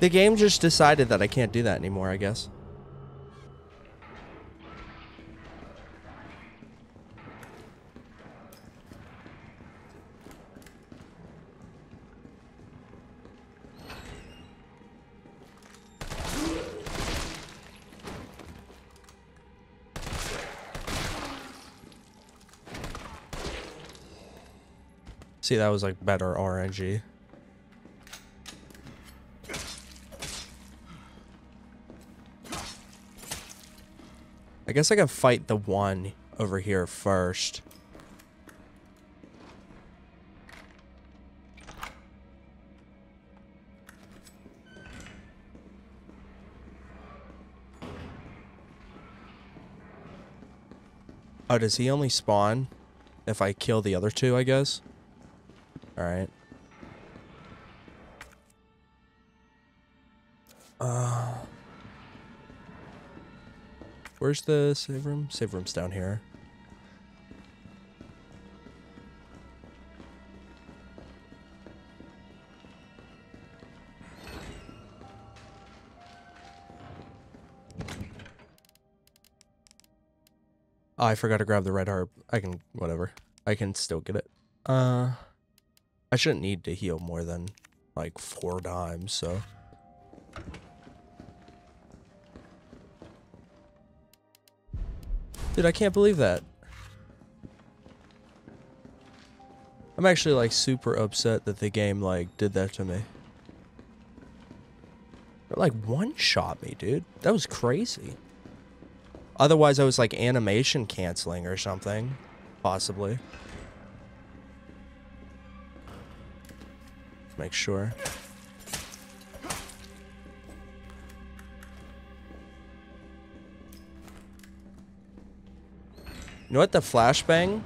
A: The game just decided that I can't do that anymore, I guess. See, that was like better RNG. I guess I can fight the one over here first. Oh, does he only spawn if I kill the other two, I guess? Alright. Uh, where's the save room? Save room's down here. Oh, I forgot to grab the red herb. I can, whatever. I can still get it. Uh, I shouldn't need to heal more than like four times, so. Dude, I can't believe that. I'm actually like super upset that the game like did that to me. It, like one shot me, dude. That was crazy. Otherwise, I was like animation canceling or something. Possibly. Make sure. You know what? The flashbang?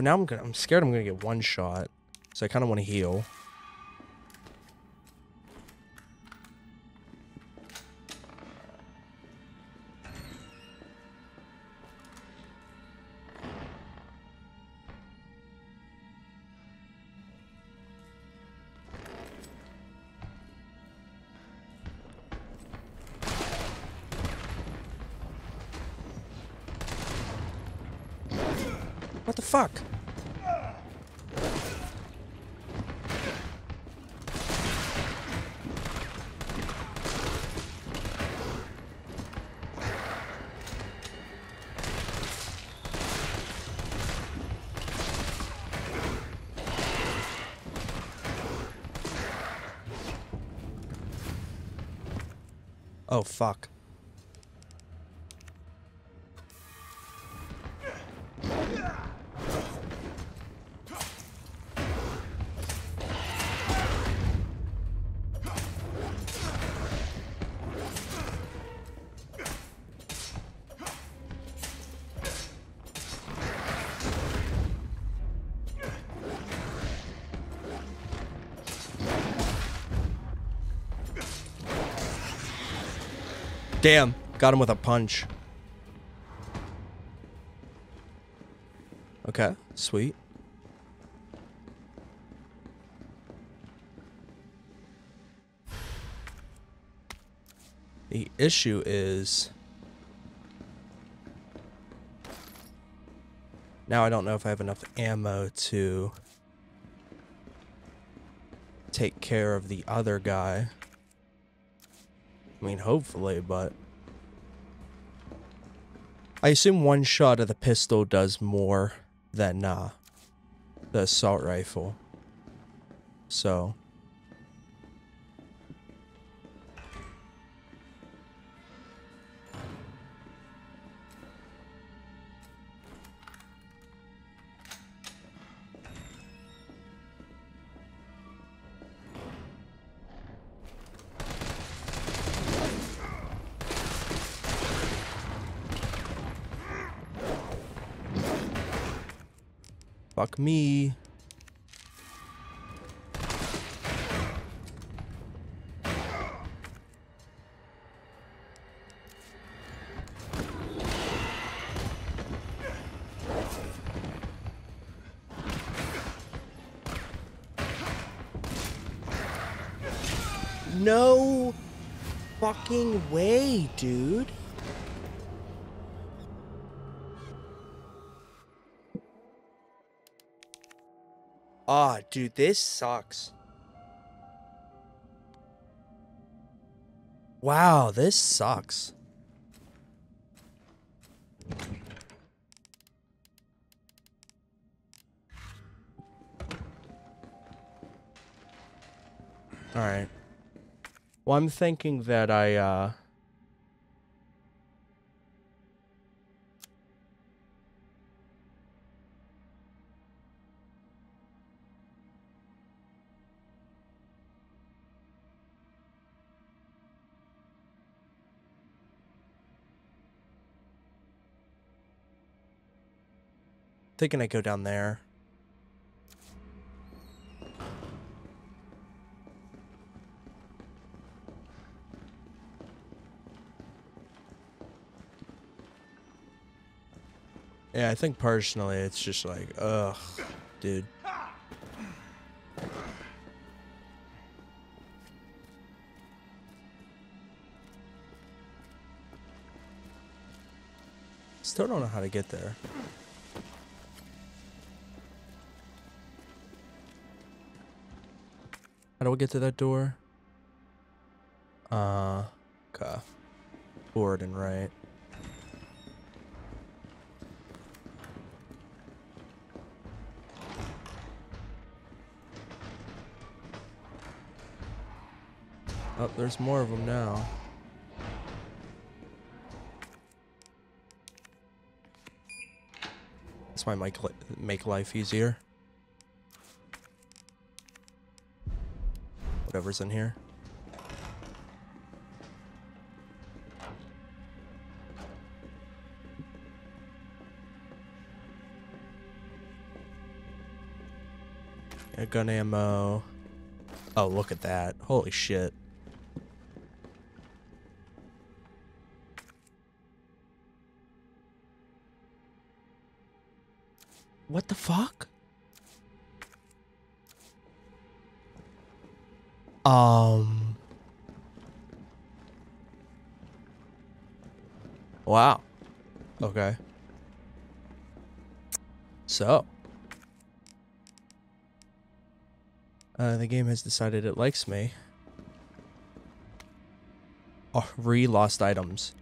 A: Even now I'm gonna I'm scared I'm gonna get one shot. So I kinda wanna heal. What the fuck. Damn, got him with a punch. Okay, sweet. The issue is now I don't know if I have enough ammo to take care of the other guy. I mean, hopefully, but I assume one shot of the pistol does more than uh, the assault rifle. So. Fuck me. No fucking way, dude. Dude, this sucks. Wow, this sucks. All right. Well, I'm thinking that I uh thinking I go down there. Yeah, I think personally it's just like, ugh, dude. Still don't know how to get there. How do we get to that door? Uh, okay. Forward and right. Oh, there's more of them now. This might make, make life easier. Whatever's in here. Gun ammo. Oh, look at that. Holy shit. What the fuck? Um. Wow. Okay. So. Uh, the game has decided it likes me. Oh, re lost items.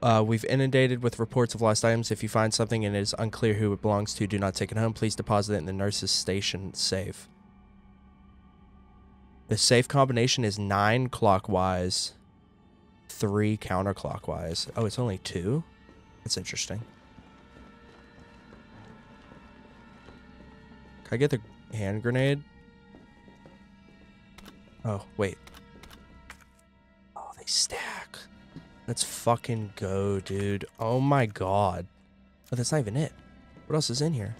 A: Uh, we've inundated with reports of lost items. If you find something and it is unclear who it belongs to, do not take it home. Please deposit it in the nurse's station safe. The safe combination is nine clockwise, three counterclockwise. Oh, it's only two? That's interesting. Can I get the hand grenade? Oh, wait. Oh, they stack. Let's fucking go, dude. Oh my god. Oh, that's not even it. What else is in here?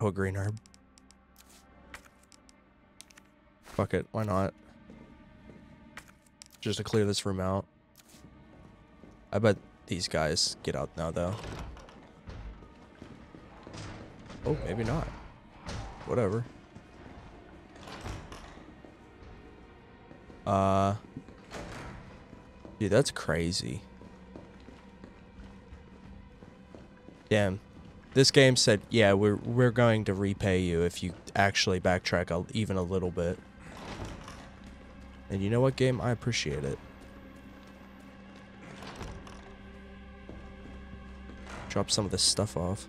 A: Oh, green herb. Fuck it, why not? Just to clear this room out. I bet these guys get out now, though. Oh, maybe not. Whatever. Uh... Dude, that's crazy. Damn. This game said, yeah, we're, we're going to repay you if you actually backtrack a, even a little bit. And you know what, game? I appreciate it. Drop some of this stuff off.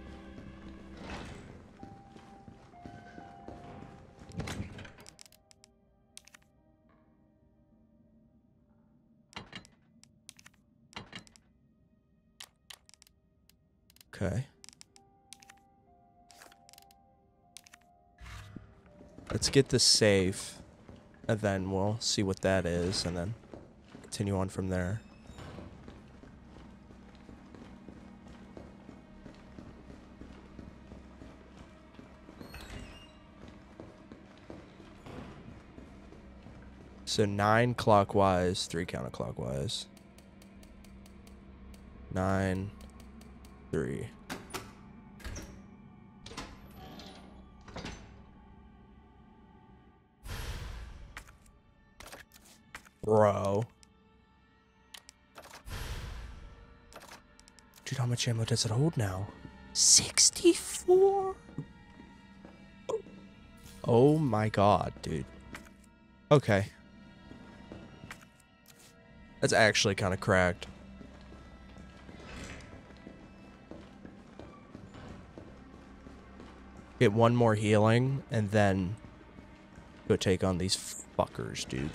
A: Okay. Let's get this safe, and then we'll see what that is, and then continue on from there. So nine clockwise, three counterclockwise. Nine, three. Bro. Dude, how much ammo does it hold now? 64? Oh my god, dude. Okay. That's actually kind of cracked. Get one more healing, and then go take on these fuckers, dude.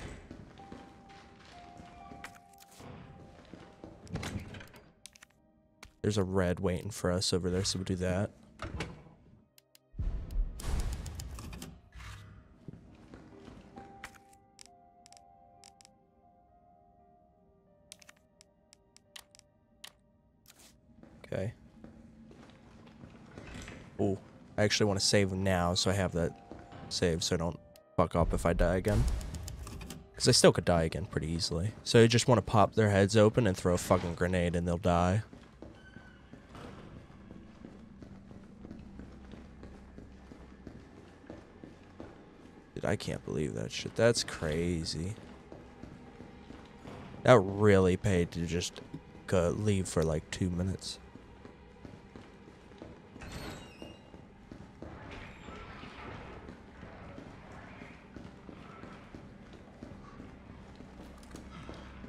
A: There's a red waiting for us over there, so we'll do that. Okay. Oh, I actually want to save now, so I have that save so I don't fuck up if I die again. Because I still could die again pretty easily. So you just want to pop their heads open and throw a fucking grenade and they'll die. Dude, I can't believe that shit. That's crazy. That really paid to just go leave for like two minutes.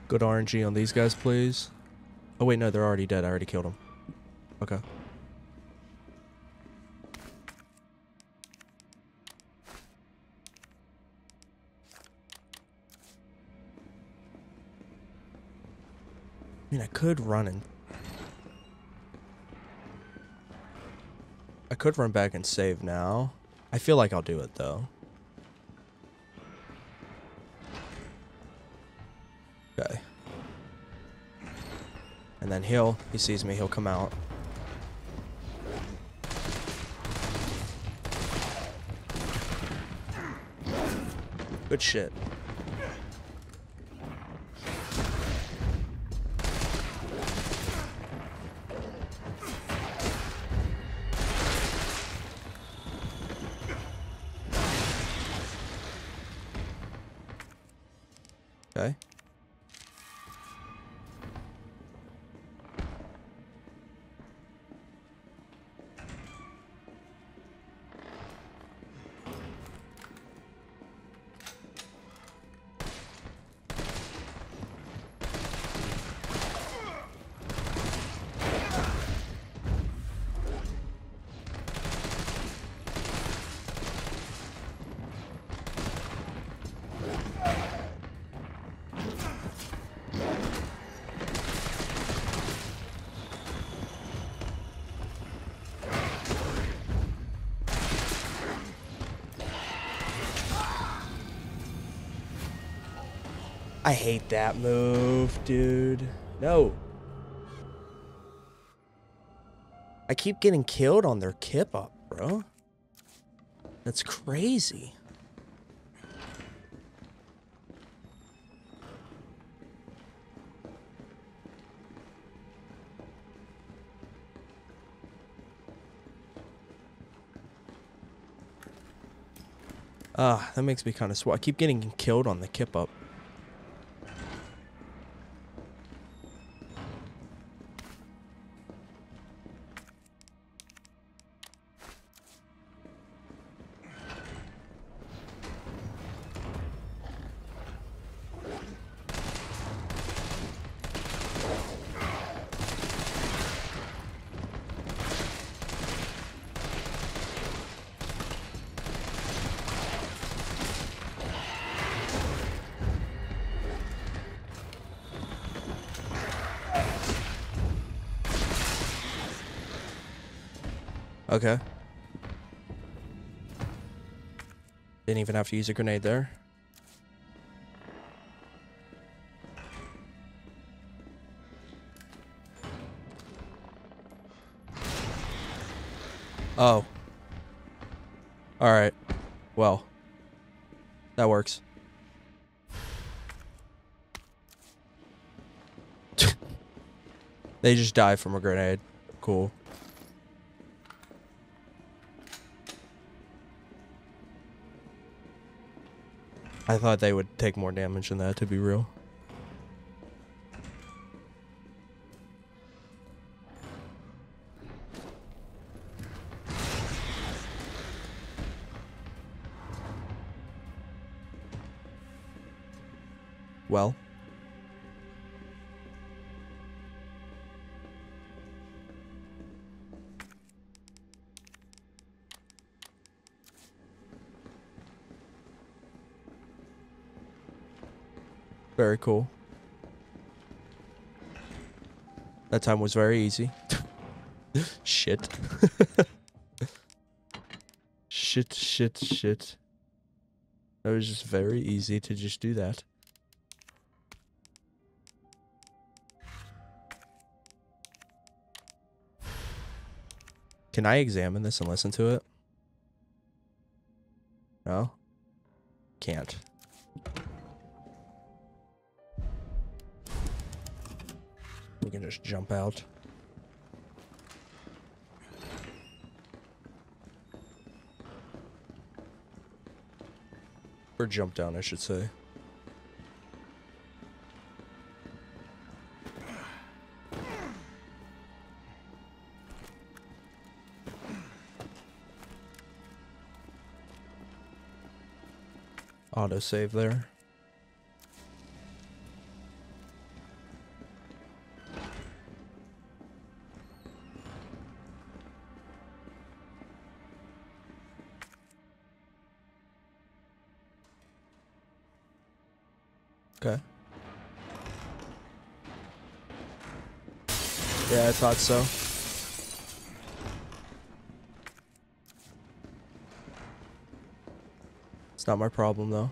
A: Good RNG on these guys, please. Oh, wait, no, they're already dead. I already killed them. Okay. Mean, I could run and... I could run back and save now. I feel like I'll do it, though. Okay. And then he'll, he sees me, he'll come out. Good shit. I hate that move, dude. No. I keep getting killed on their kip up, bro. That's crazy. Ah, that makes me kind of sweat. I keep getting killed on the kip up. Even have to use a grenade there. Oh. Alright. Well. That works. they just die from a grenade. Cool. I thought they would take more damage than that, to be real. Cool. That time was very easy. shit. shit, shit, shit. That was just very easy to just do that. Can I examine this and listen to it? No? Can't. Can just jump out. Or jump down, I should say. Auto save there. Okay. Yeah, I thought so. It's not my problem though.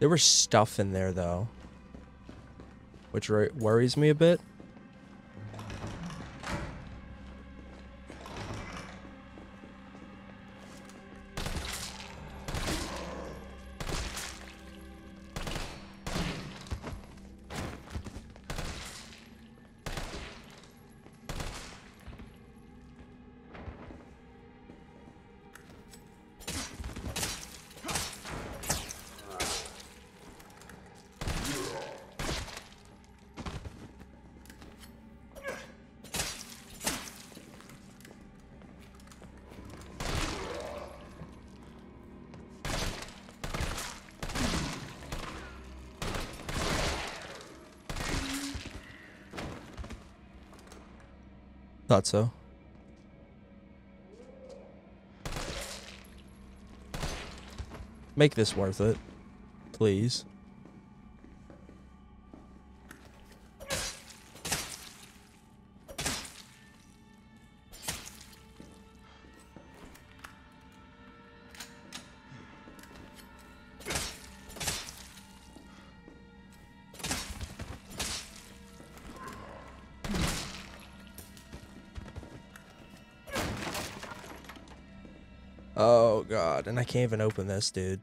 A: There was stuff in there though, which worries me a bit. Thought so. Make this worth it. Please. Can't even open this, dude.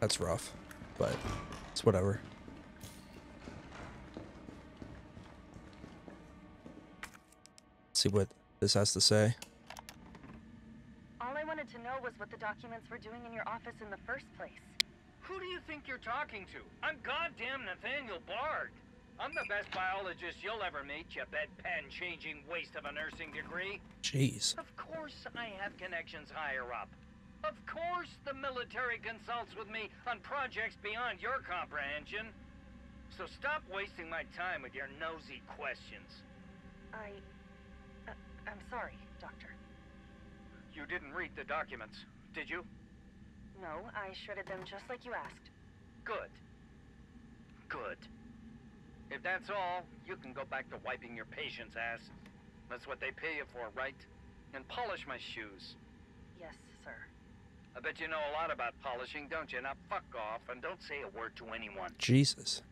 A: That's rough, but it's whatever. Let's see what this has to say.
J: All I wanted to know was what the documents were doing in your office in the first place.
D: Who do you think you're talking to? I'm goddamn Nathaniel Bard. I'm the best biologist you'll ever meet, you bedpan-changing waste of a nursing degree.
A: Jeez.
D: Of course I have connections higher up. Of course the military consults with me on projects beyond your comprehension. So stop wasting my time with your nosy questions.
J: I... Uh, I'm sorry, Doctor.
D: You didn't read the documents, did you?
J: No, I shredded them just like you asked.
D: Good. Good. If that's all, you can go back to wiping your patient's ass. That's what they pay you for, right? And polish my shoes.
J: Yes, sir.
D: I bet you know a lot about polishing, don't you? Now fuck off and don't say a word to anyone.
A: Jesus.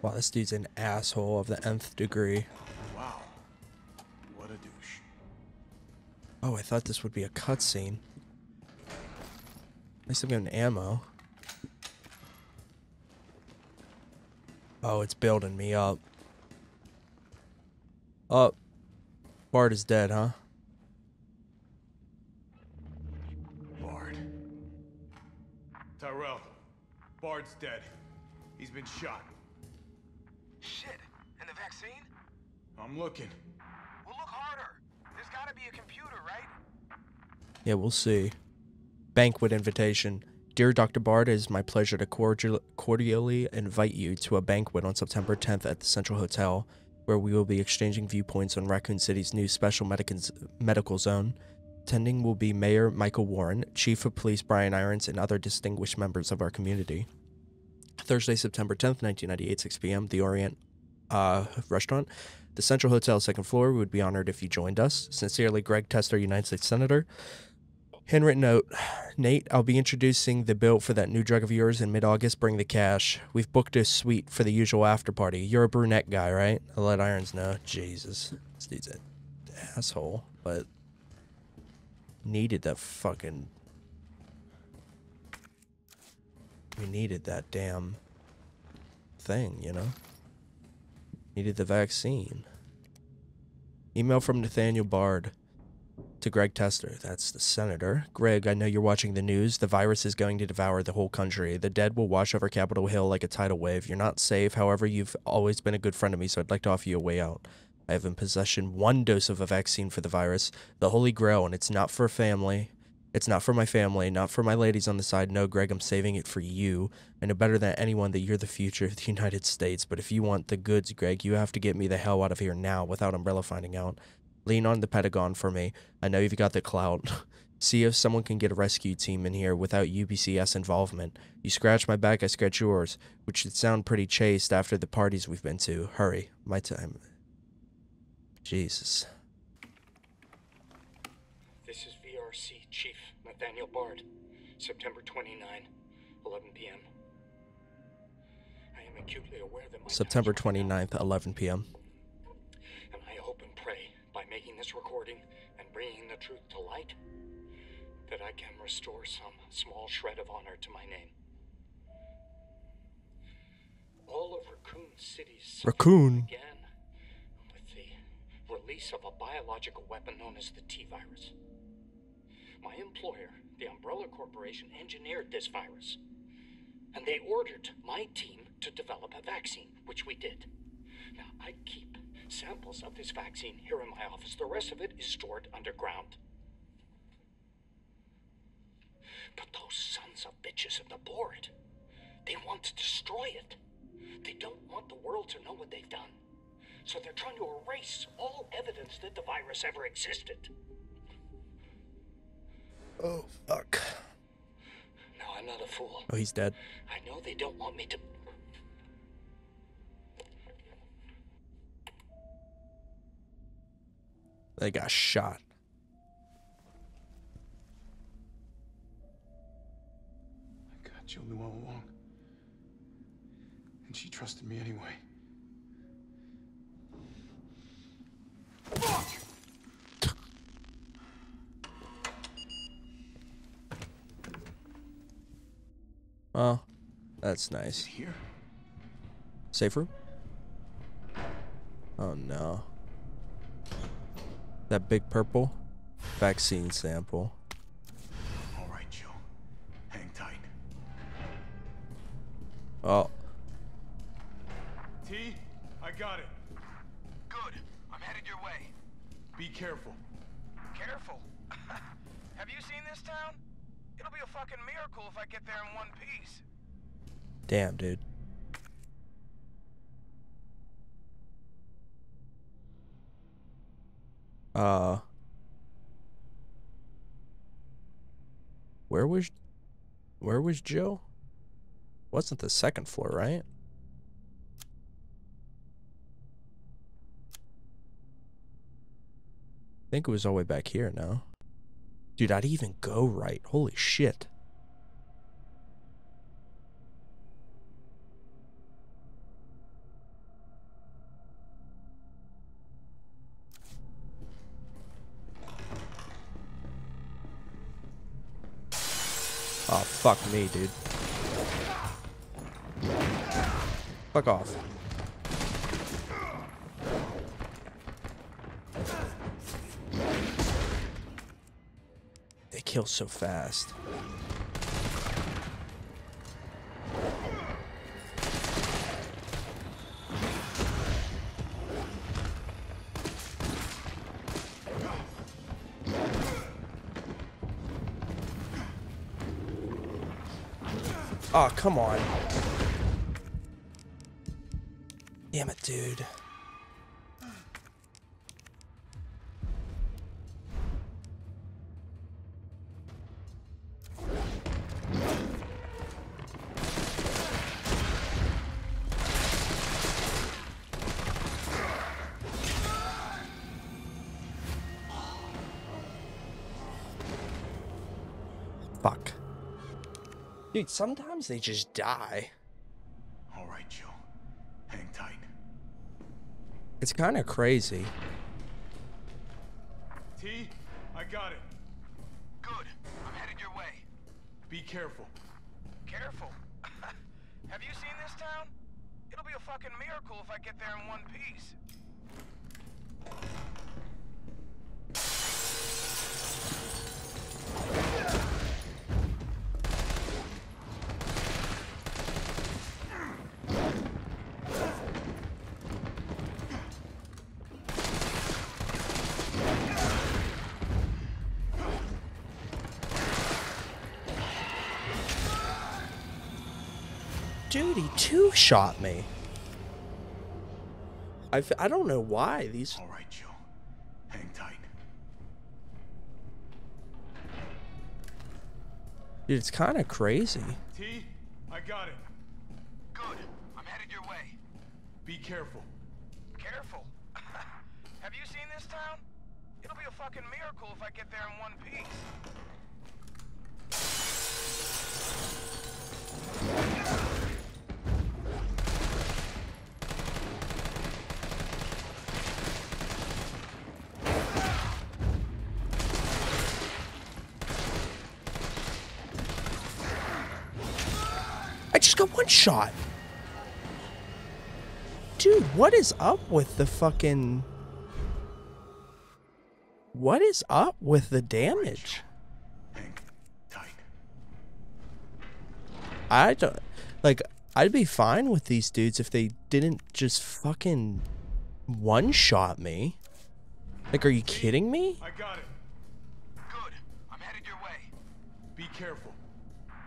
A: Wow, this dude's an asshole of the nth degree.
B: Wow. What a douche.
A: Oh, I thought this would be a cutscene. At least I'm getting ammo. Oh, it's building me up. Oh. Bard is dead, huh?
B: Bard. Tyrell. Bard's dead. He's been shot.
E: Shit. And the vaccine?
B: I'm looking.
E: Well, look harder. There's gotta be a computer, right?
A: Yeah, we'll see. Banquet invitation. Dear Dr. Bard, it is my pleasure to cordial- cordially invite you to a banquet on September 10th at the Central Hotel, where we will be exchanging viewpoints on Raccoon City's new special medical zone. Attending will be Mayor Michael Warren, Chief of Police Brian Irons, and other distinguished members of our community. Thursday, September 10th, 1998, 6 p.m., the Orient uh, Restaurant. The Central Hotel, second floor. We would be honored if you joined us. Sincerely, Greg Tester, United States Senator. Handwritten note Nate, I'll be introducing the bill for that new drug of yours in mid August. Bring the cash. We've booked a suite for the usual after party. You're a brunette guy, right? I'll let Irons know. Jesus. This dude's an asshole, but needed that fucking. We needed that damn thing, you know? Needed the vaccine. Email from Nathaniel Bard to Greg Tester. That's the senator. Greg, I know you're watching the news. The virus is going to devour the whole country. The dead will wash over Capitol Hill like a tidal wave. You're not safe. However, you've always been a good friend to me, so I'd like to offer you a way out. I have in possession one dose of a vaccine for the virus, the Holy Grail, and it's not for family. It's not for my family, not for my ladies on the side. No, Greg, I'm saving it for you. I know better than anyone that you're the future of the United States, but if you want the goods, Greg, you have to get me the hell out of here now without Umbrella finding out. Lean on the Pentagon for me. I know you've got the clout. See if someone can get a rescue team in here without UBCS involvement. You scratch my back, I scratch yours, which should sound pretty chaste after the parties we've been to. Hurry, my time. Jesus.
K: This is VRC Chief Nathaniel Bard, September 29, 11 p.m. I am acutely aware that my
A: September 29th, 11 p.m.
K: making this recording and bringing the truth to light that I can restore some small shred of honor to my name. All of Raccoon City's
A: Raccoon.
K: began with the release of a biological weapon known as the T virus. My employer, the Umbrella Corporation, engineered this virus. And they ordered my team to develop a vaccine, which we did. Now, I keep samples of this vaccine here in my office. The rest of it is stored underground. But those sons of bitches at the board, they want to destroy it. They don't want the world to know what they've done. So they're trying to erase all evidence that the virus ever existed.
A: Oh, fuck.
K: No, I'm not a fool.
A: Oh, he's dead.
K: I know they don't want me to.
A: They got shot.
C: I got Julie all along. And she trusted me anyway. Fuck!
A: Oh, that's nice.
C: Here?
A: Safe room? Oh no. That big purple vaccine sample.
C: All right, Jill. Hang tight.
A: Oh,
B: T, I got it.
E: Good. I'm headed your way.
B: Be careful.
E: Careful. Have you seen this town? It'll be a fucking miracle if I get there in one piece.
A: damn, dude. Uh, where was, where was Jill? Wasn't the second floor, right? I think it was all the way back here now. Dude, I'd even go right. Holy shit. Oh, fuck me, dude. Fuck off. They kill so fast. Oh, come on. Damn it, dude. Dude, sometimes they just die.
B: All right, Jill. Hang tight.
A: It's kind of crazy.
B: T, I got it.
E: Good. I'm headed your way.
B: Be careful.
E: Careful. Have you seen this town? It'll be a fucking miracle if I get there in one piece.
A: Dude, he two shot me. I, f- I don't know why these.
B: All right, Jill. Hang tight.
A: Dude, it's kind of crazy.
B: T, I got it.
E: Good. I'm headed your way.
B: Be careful.
E: Careful. Have you seen this town? It'll be a fucking miracle if I get there in one piece.
A: Got one shot. Dude, what is up with the fucking. What is up with the damage? I don't. Like, I'd be fine with these dudes if they didn't just fucking one shot me. Like, are you kidding me?
B: I got it.
E: Good. I'm headed your way.
B: Be careful.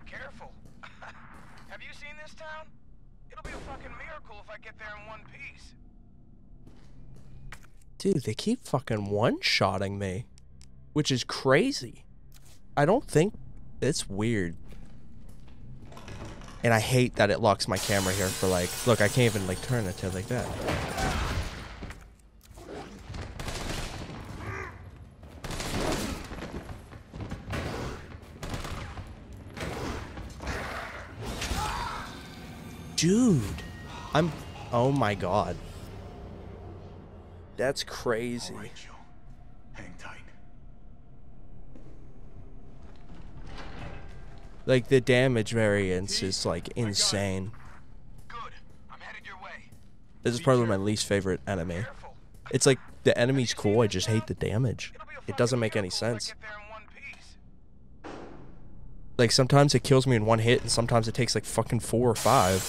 E: Careful. This town? It'll be a fucking miracle if I get there in one piece.
A: Dude, they keep fucking one shotting me, which is crazy. I don't think it's weird. And I hate that it locks my camera here for like, look, I can't even like turn it to like that. Dude, I'm, oh my god. That's crazy.
B: All right, Jill. Hang tight.
A: Like the damage variance is like insane.
E: Good. I'm headed your way.
A: This is probably my least favorite enemy. It's like the enemy's cool, I just hate the damage. It doesn't make any sense. Like sometimes it kills me in one hit and sometimes it takes like fucking four or five.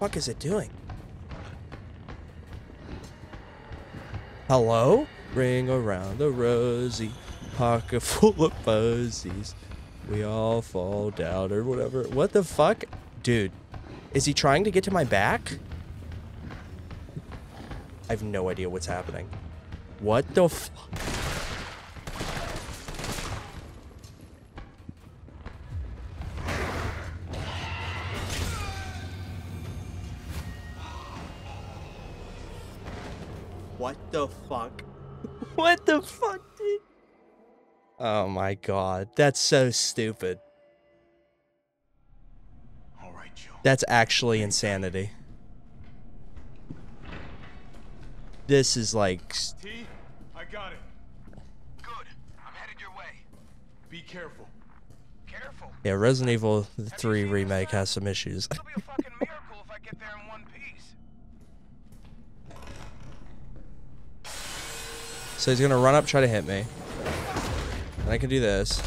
A: Fuck is it doing? Hello? Ring around the rosy, pocket full of fuzzies. We all fall down or whatever. What the fuck? Dude, is he trying to get to my back? I have no idea what's happening. What the fuck? What the fuck? what the fuck? Oh my god, that's so stupid.
B: All right, Jill.
A: That's actually insanity. This is like s-
B: T, I got it.
E: Good. I'm headed your way.
B: Be careful.
E: Careful.
A: yeah, Resident Evil 3 remake has some issues.
E: It'll be a fucking miracle if I get there in one piece.
A: So he's gonna run up, try to hit me. And I can do this.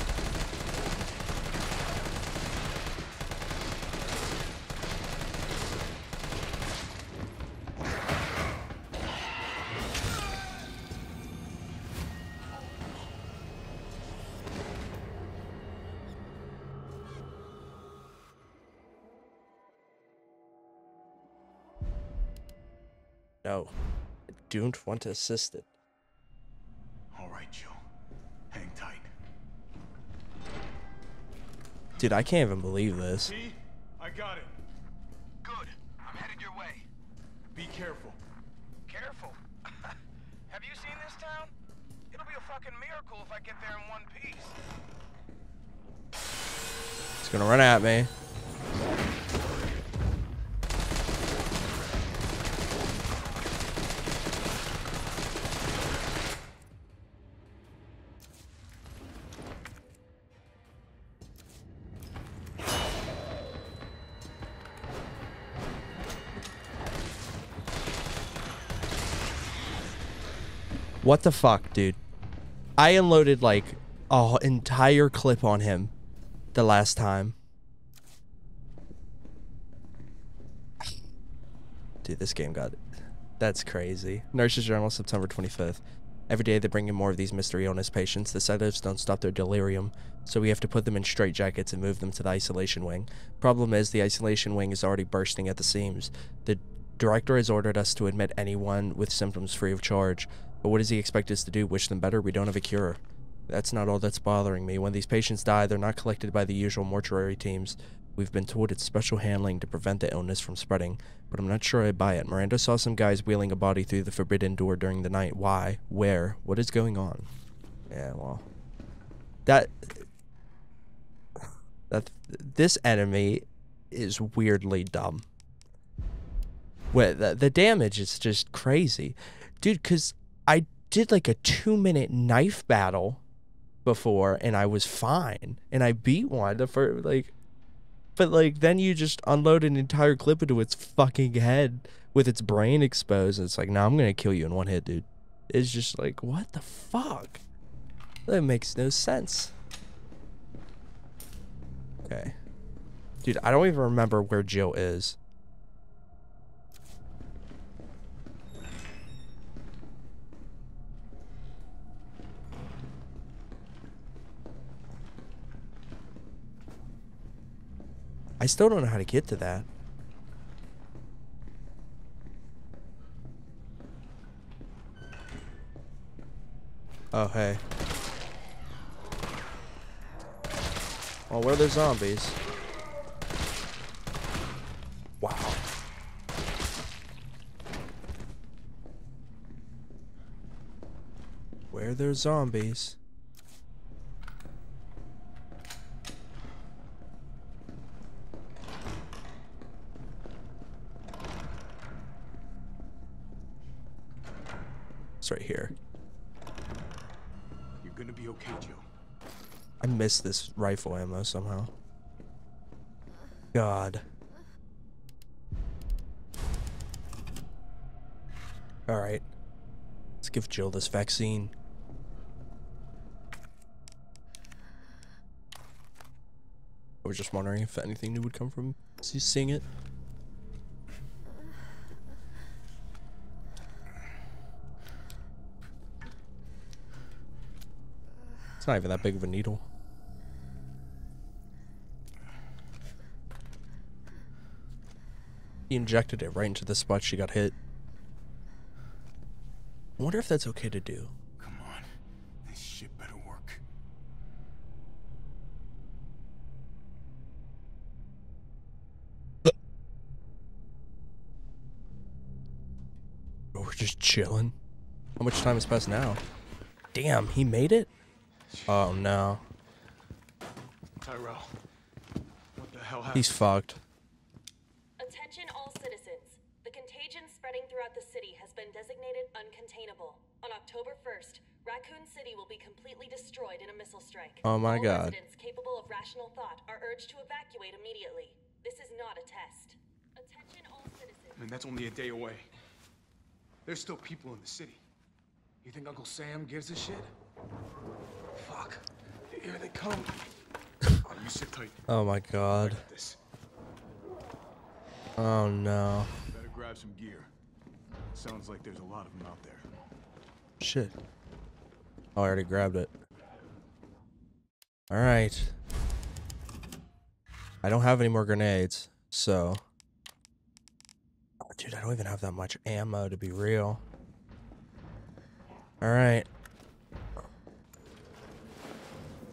A: No. I don't want to assist it. Dude, I can't even believe this.
B: T, I got it.
E: Good. I'm headed your way.
B: Be careful.
E: Careful. Have you seen this town? It'll be a fucking miracle if I get there in one piece.
A: It's gonna run at me. What the fuck, dude? I unloaded like a entire clip on him the last time. Dude, this game got that's crazy. Nurses Journal, September 25th. Every day they bring in more of these mystery illness patients. The sedatives don't stop their delirium, so we have to put them in straitjackets and move them to the isolation wing. Problem is, the isolation wing is already bursting at the seams. The director has ordered us to admit anyone with symptoms free of charge. But what does he expect us to do? Wish them better? We don't have a cure. That's not all that's bothering me. When these patients die, they're not collected by the usual mortuary teams. We've been told it's special handling to prevent the illness from spreading, but I'm not sure I buy it. Miranda saw some guys wheeling a body through the forbidden door during the night. Why? Where? What is going on? Yeah, well. That that this enemy is weirdly dumb. Well, the, the damage is just crazy. Dude, I did like a 2 minute knife battle before and I was fine and I beat one the first like but like then you just unload an entire clip into its fucking head with its brain exposed. and It's like, no, I'm gonna kill you in one hit, dude. It's just like, what the fuck? That makes no sense. Okay. Dude, I don't even remember where Jill is. Still don't know how to get to that. Oh, hey. Oh, where are the zombies? Wow. Where there's zombies. This rifle ammo somehow. God. Alright. Let's give Jill this vaccine. I was just wondering if anything new would come from seeing it. It's not even that big of a needle. He injected it right into the spot she got hit. I wonder if that's okay to do.
B: Come on. This shit better work.
A: Oh, we're just chilling. How much time has passed now? Damn, he made it? Oh no.
B: Tyrell. What the hell happened?
A: He's fucked.
L: Attention all citizens. The contagion spreading throughout the city has been designated uncontainable. On October 1st, Raccoon City will be completely destroyed in a missile strike.
A: Oh my
L: all
A: god.
L: residents capable of rational thought are urged to evacuate immediately. This is not a test. Attention all citizens.
C: I mean, that's only a day away. There's still people in the city. You think Uncle Sam gives a shit? Fuck. Here they come.
B: Oh, you sit tight.
A: Oh my god.
B: This.
A: Oh no.
B: Better grab some gear. Sounds like there's a lot of them out there.
A: Shit. Oh, I already grabbed it. Alright. I don't have any more grenades, so. Oh, dude, Dude, I don't even have that much ammo to be real. All right.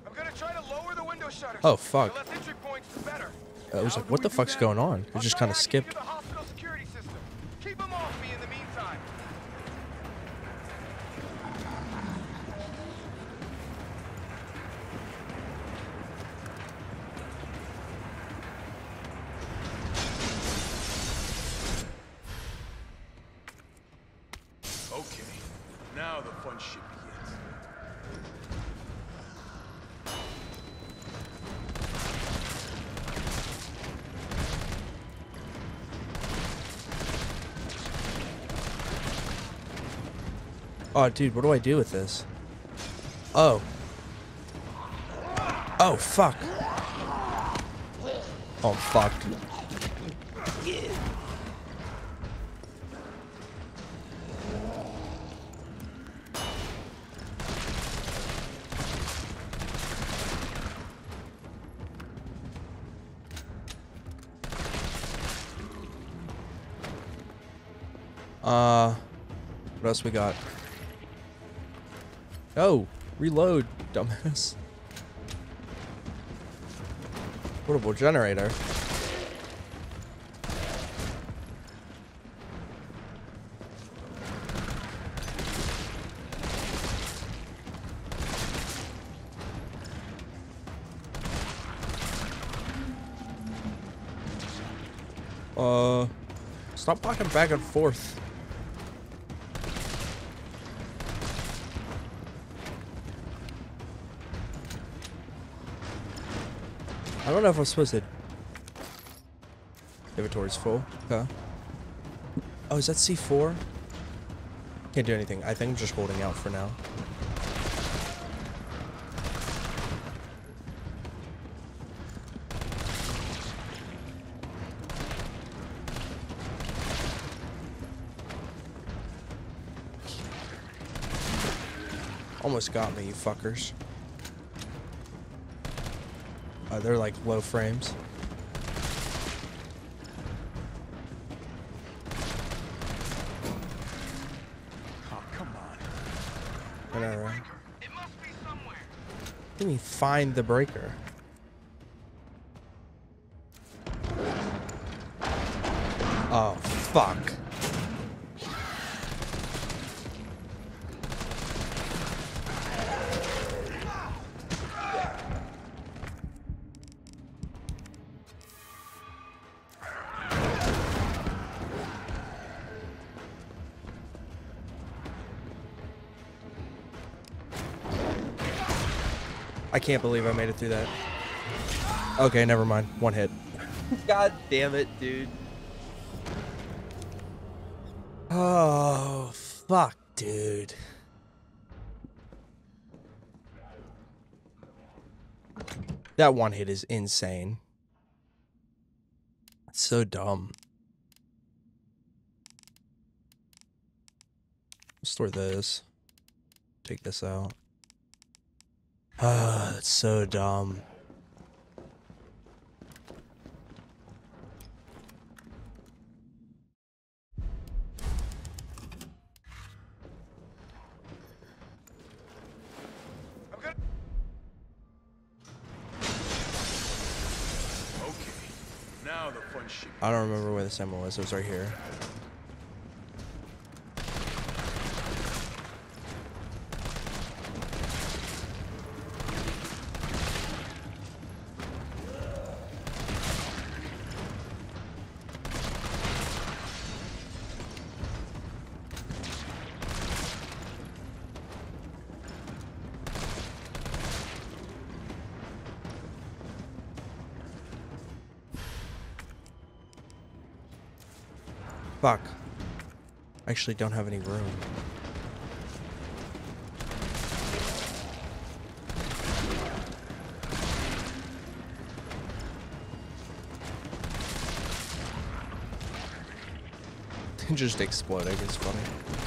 E: I'm gonna try to lower the window shutters.
A: Oh, fuck.
E: The less entry points, the better.
A: I was like, what the fuck's going on? It just kind of skipped.
E: The hospital security system. Keep them off me in the meantime.
C: Okay, now the fun shit begins.
A: Dude, what do I do with this? Oh. Oh, fuck. Oh, I'm. Uh, what else we got? Oh, reload, dumbass. Portable generator. Uh, stop walking back and forth. Don't know if I'm supposed to. Inventory's full. Okay. Oh, is that C4? Can't do anything. I think I'm just holding out for now. Almost got me, you fuckers. Uh, they're like low frames.
C: Oh, come on.
A: Whatever. Let me find the breaker. Can't believe I made it through that. Okay, never mind. One hit.
M: God damn it, dude.
A: Oh, fuck, dude. That one hit is insane. It's so dumb. Store this. Take this out. Ah, that's so dumb.
C: Okay, now the fun shit.
A: I don't remember where this ammo was. It was right here. Actually don't have any room. Just exploding is funny.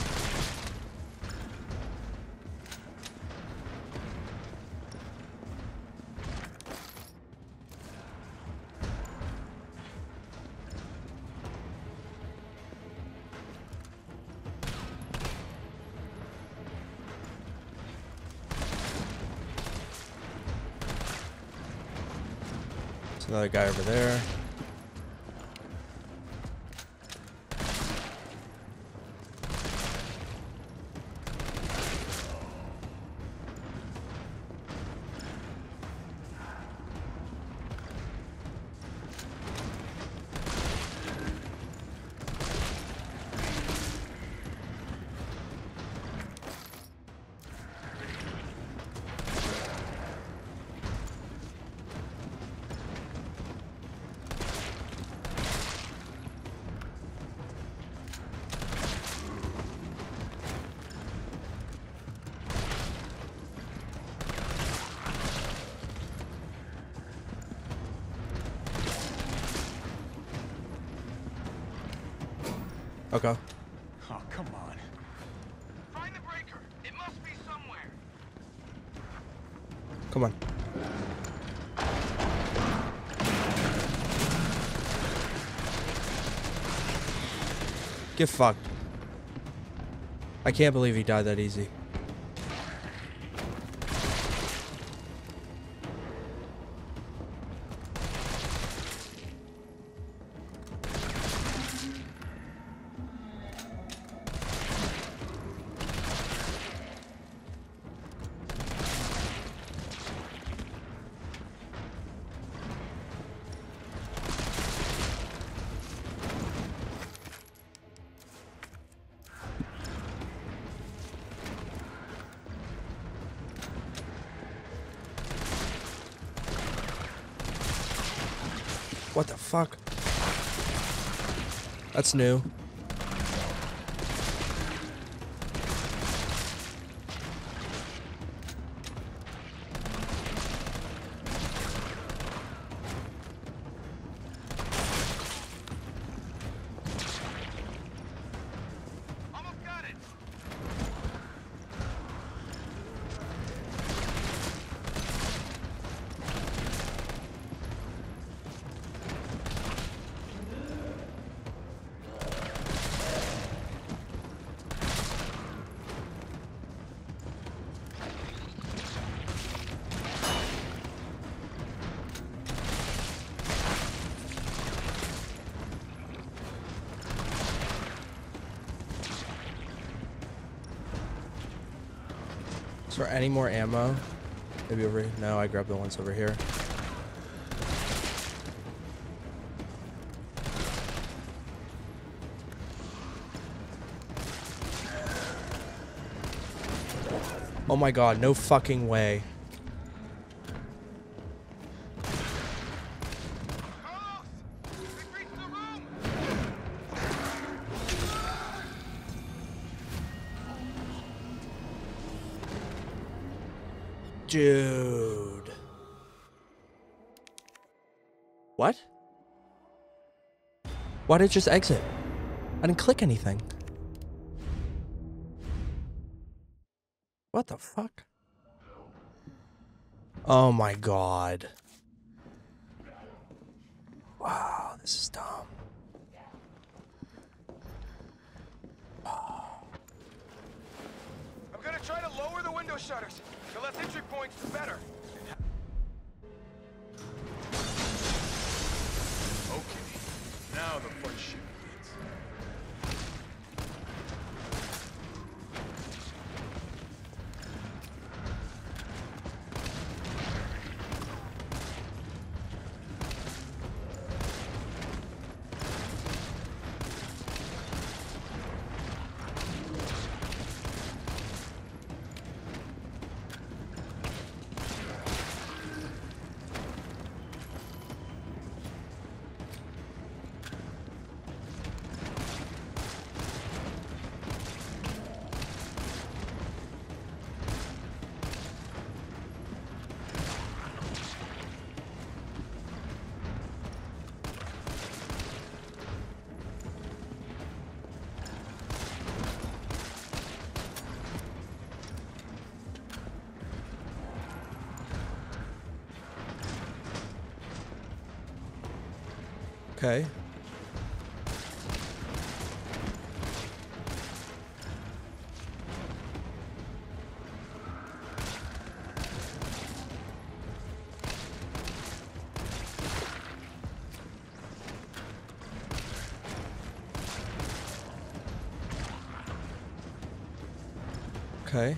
A: Get fucked. I can't believe he died that easy. That's new. Any more ammo? Maybe over here? No, I grabbed the ones over here. Oh my god, no fucking way. Dude. What? Why did it just exit? I didn't click anything. What the fuck? Oh my god.
B: Okay.
A: Okay.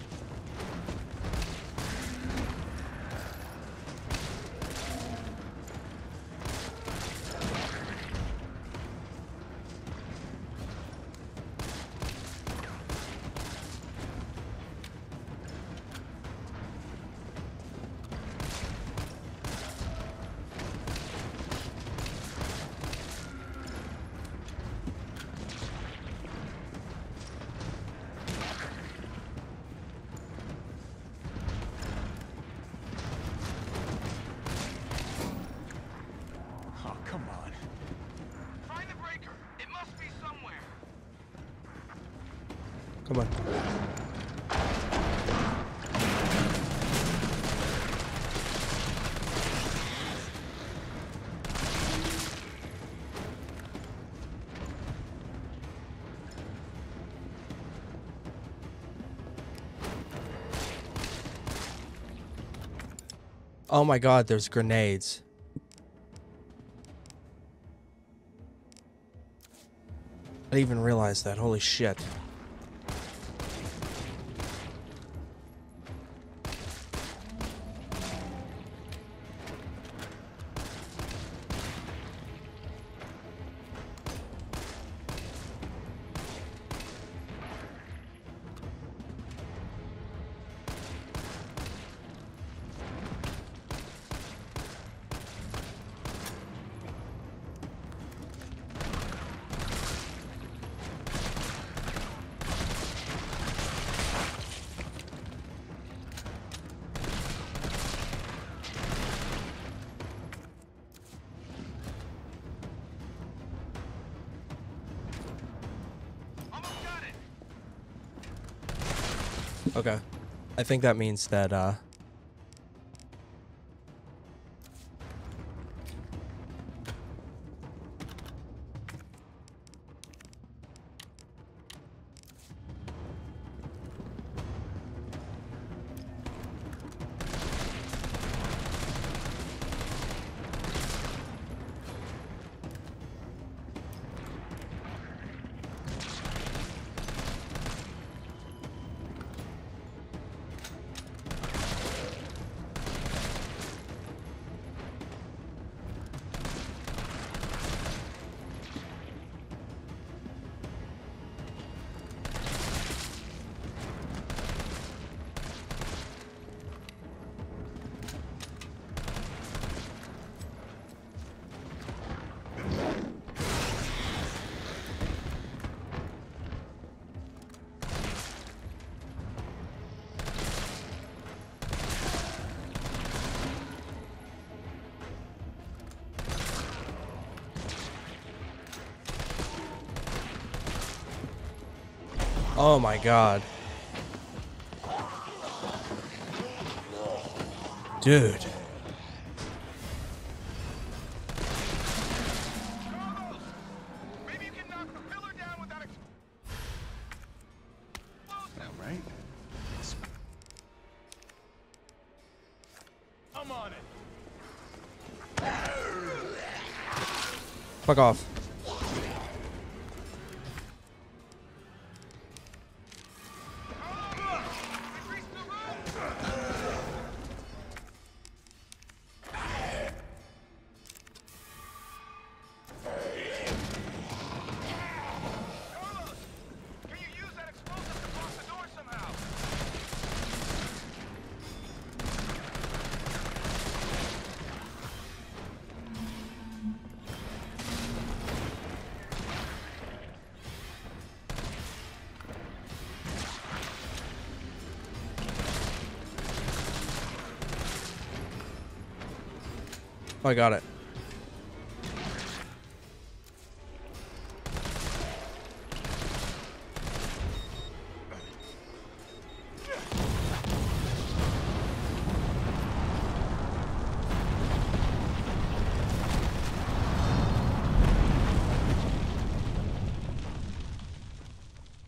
B: Come on.
A: Oh my god, there's grenades. I didn't even realize that. Holy shit. I think that means that, uh... Oh my god. Dude. Fuck off. I got it.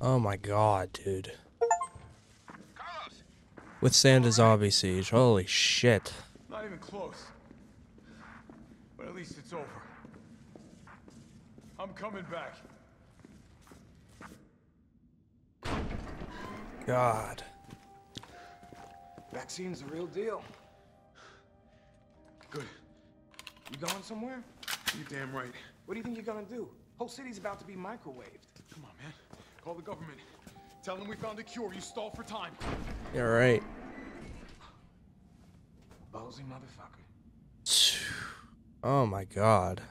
A: Oh my god, dude. With Santa's zombie siege. Holy shit.
C: Microwaved.
B: Come on, man. Call the government. Tell them we found a cure. You stall for time.
A: All right.
C: Ballsy motherfucker.
A: Oh my god.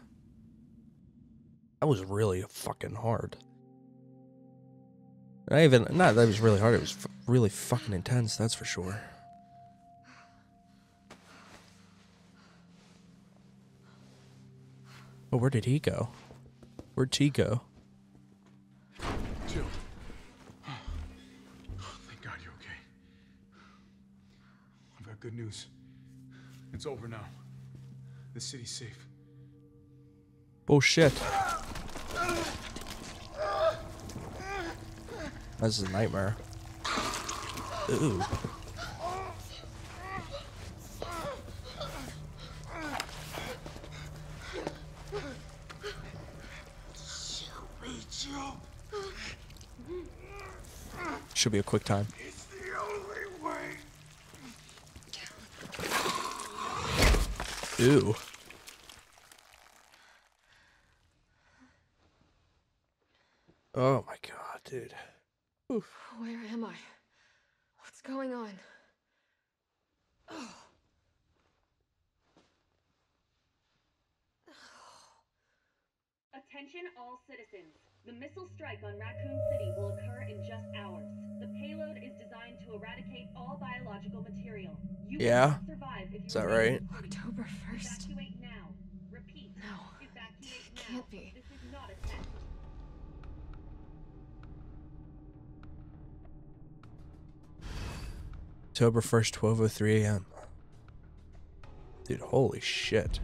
A: That was really fucking hard. Not even, not that was really hard, it was f- really fucking intense, that's for sure. But where did he go? Where'd he go?
B: Good news. It's over now. The city's safe.
A: Oh, Bullshit. This is a nightmare. Ooh. Should be a quick time.
B: It's the only way.
A: Ooh. Oh my god, dude.
G: Where am I? What's going on? Oh.
L: Attention all citizens. The missile strike on Raccoon City will occur in just hours. The payload is designed to eradicate all biological material. You
A: Yeah?
L: survive if you
A: Is that right?
L: in the city.
G: October 1st.
L: Evacuate now. Repeat.
G: No.
L: Evacuate now.
G: Can't be.
L: This is not a test.
A: October 1st, 12.03 a.m. Dude, holy shit.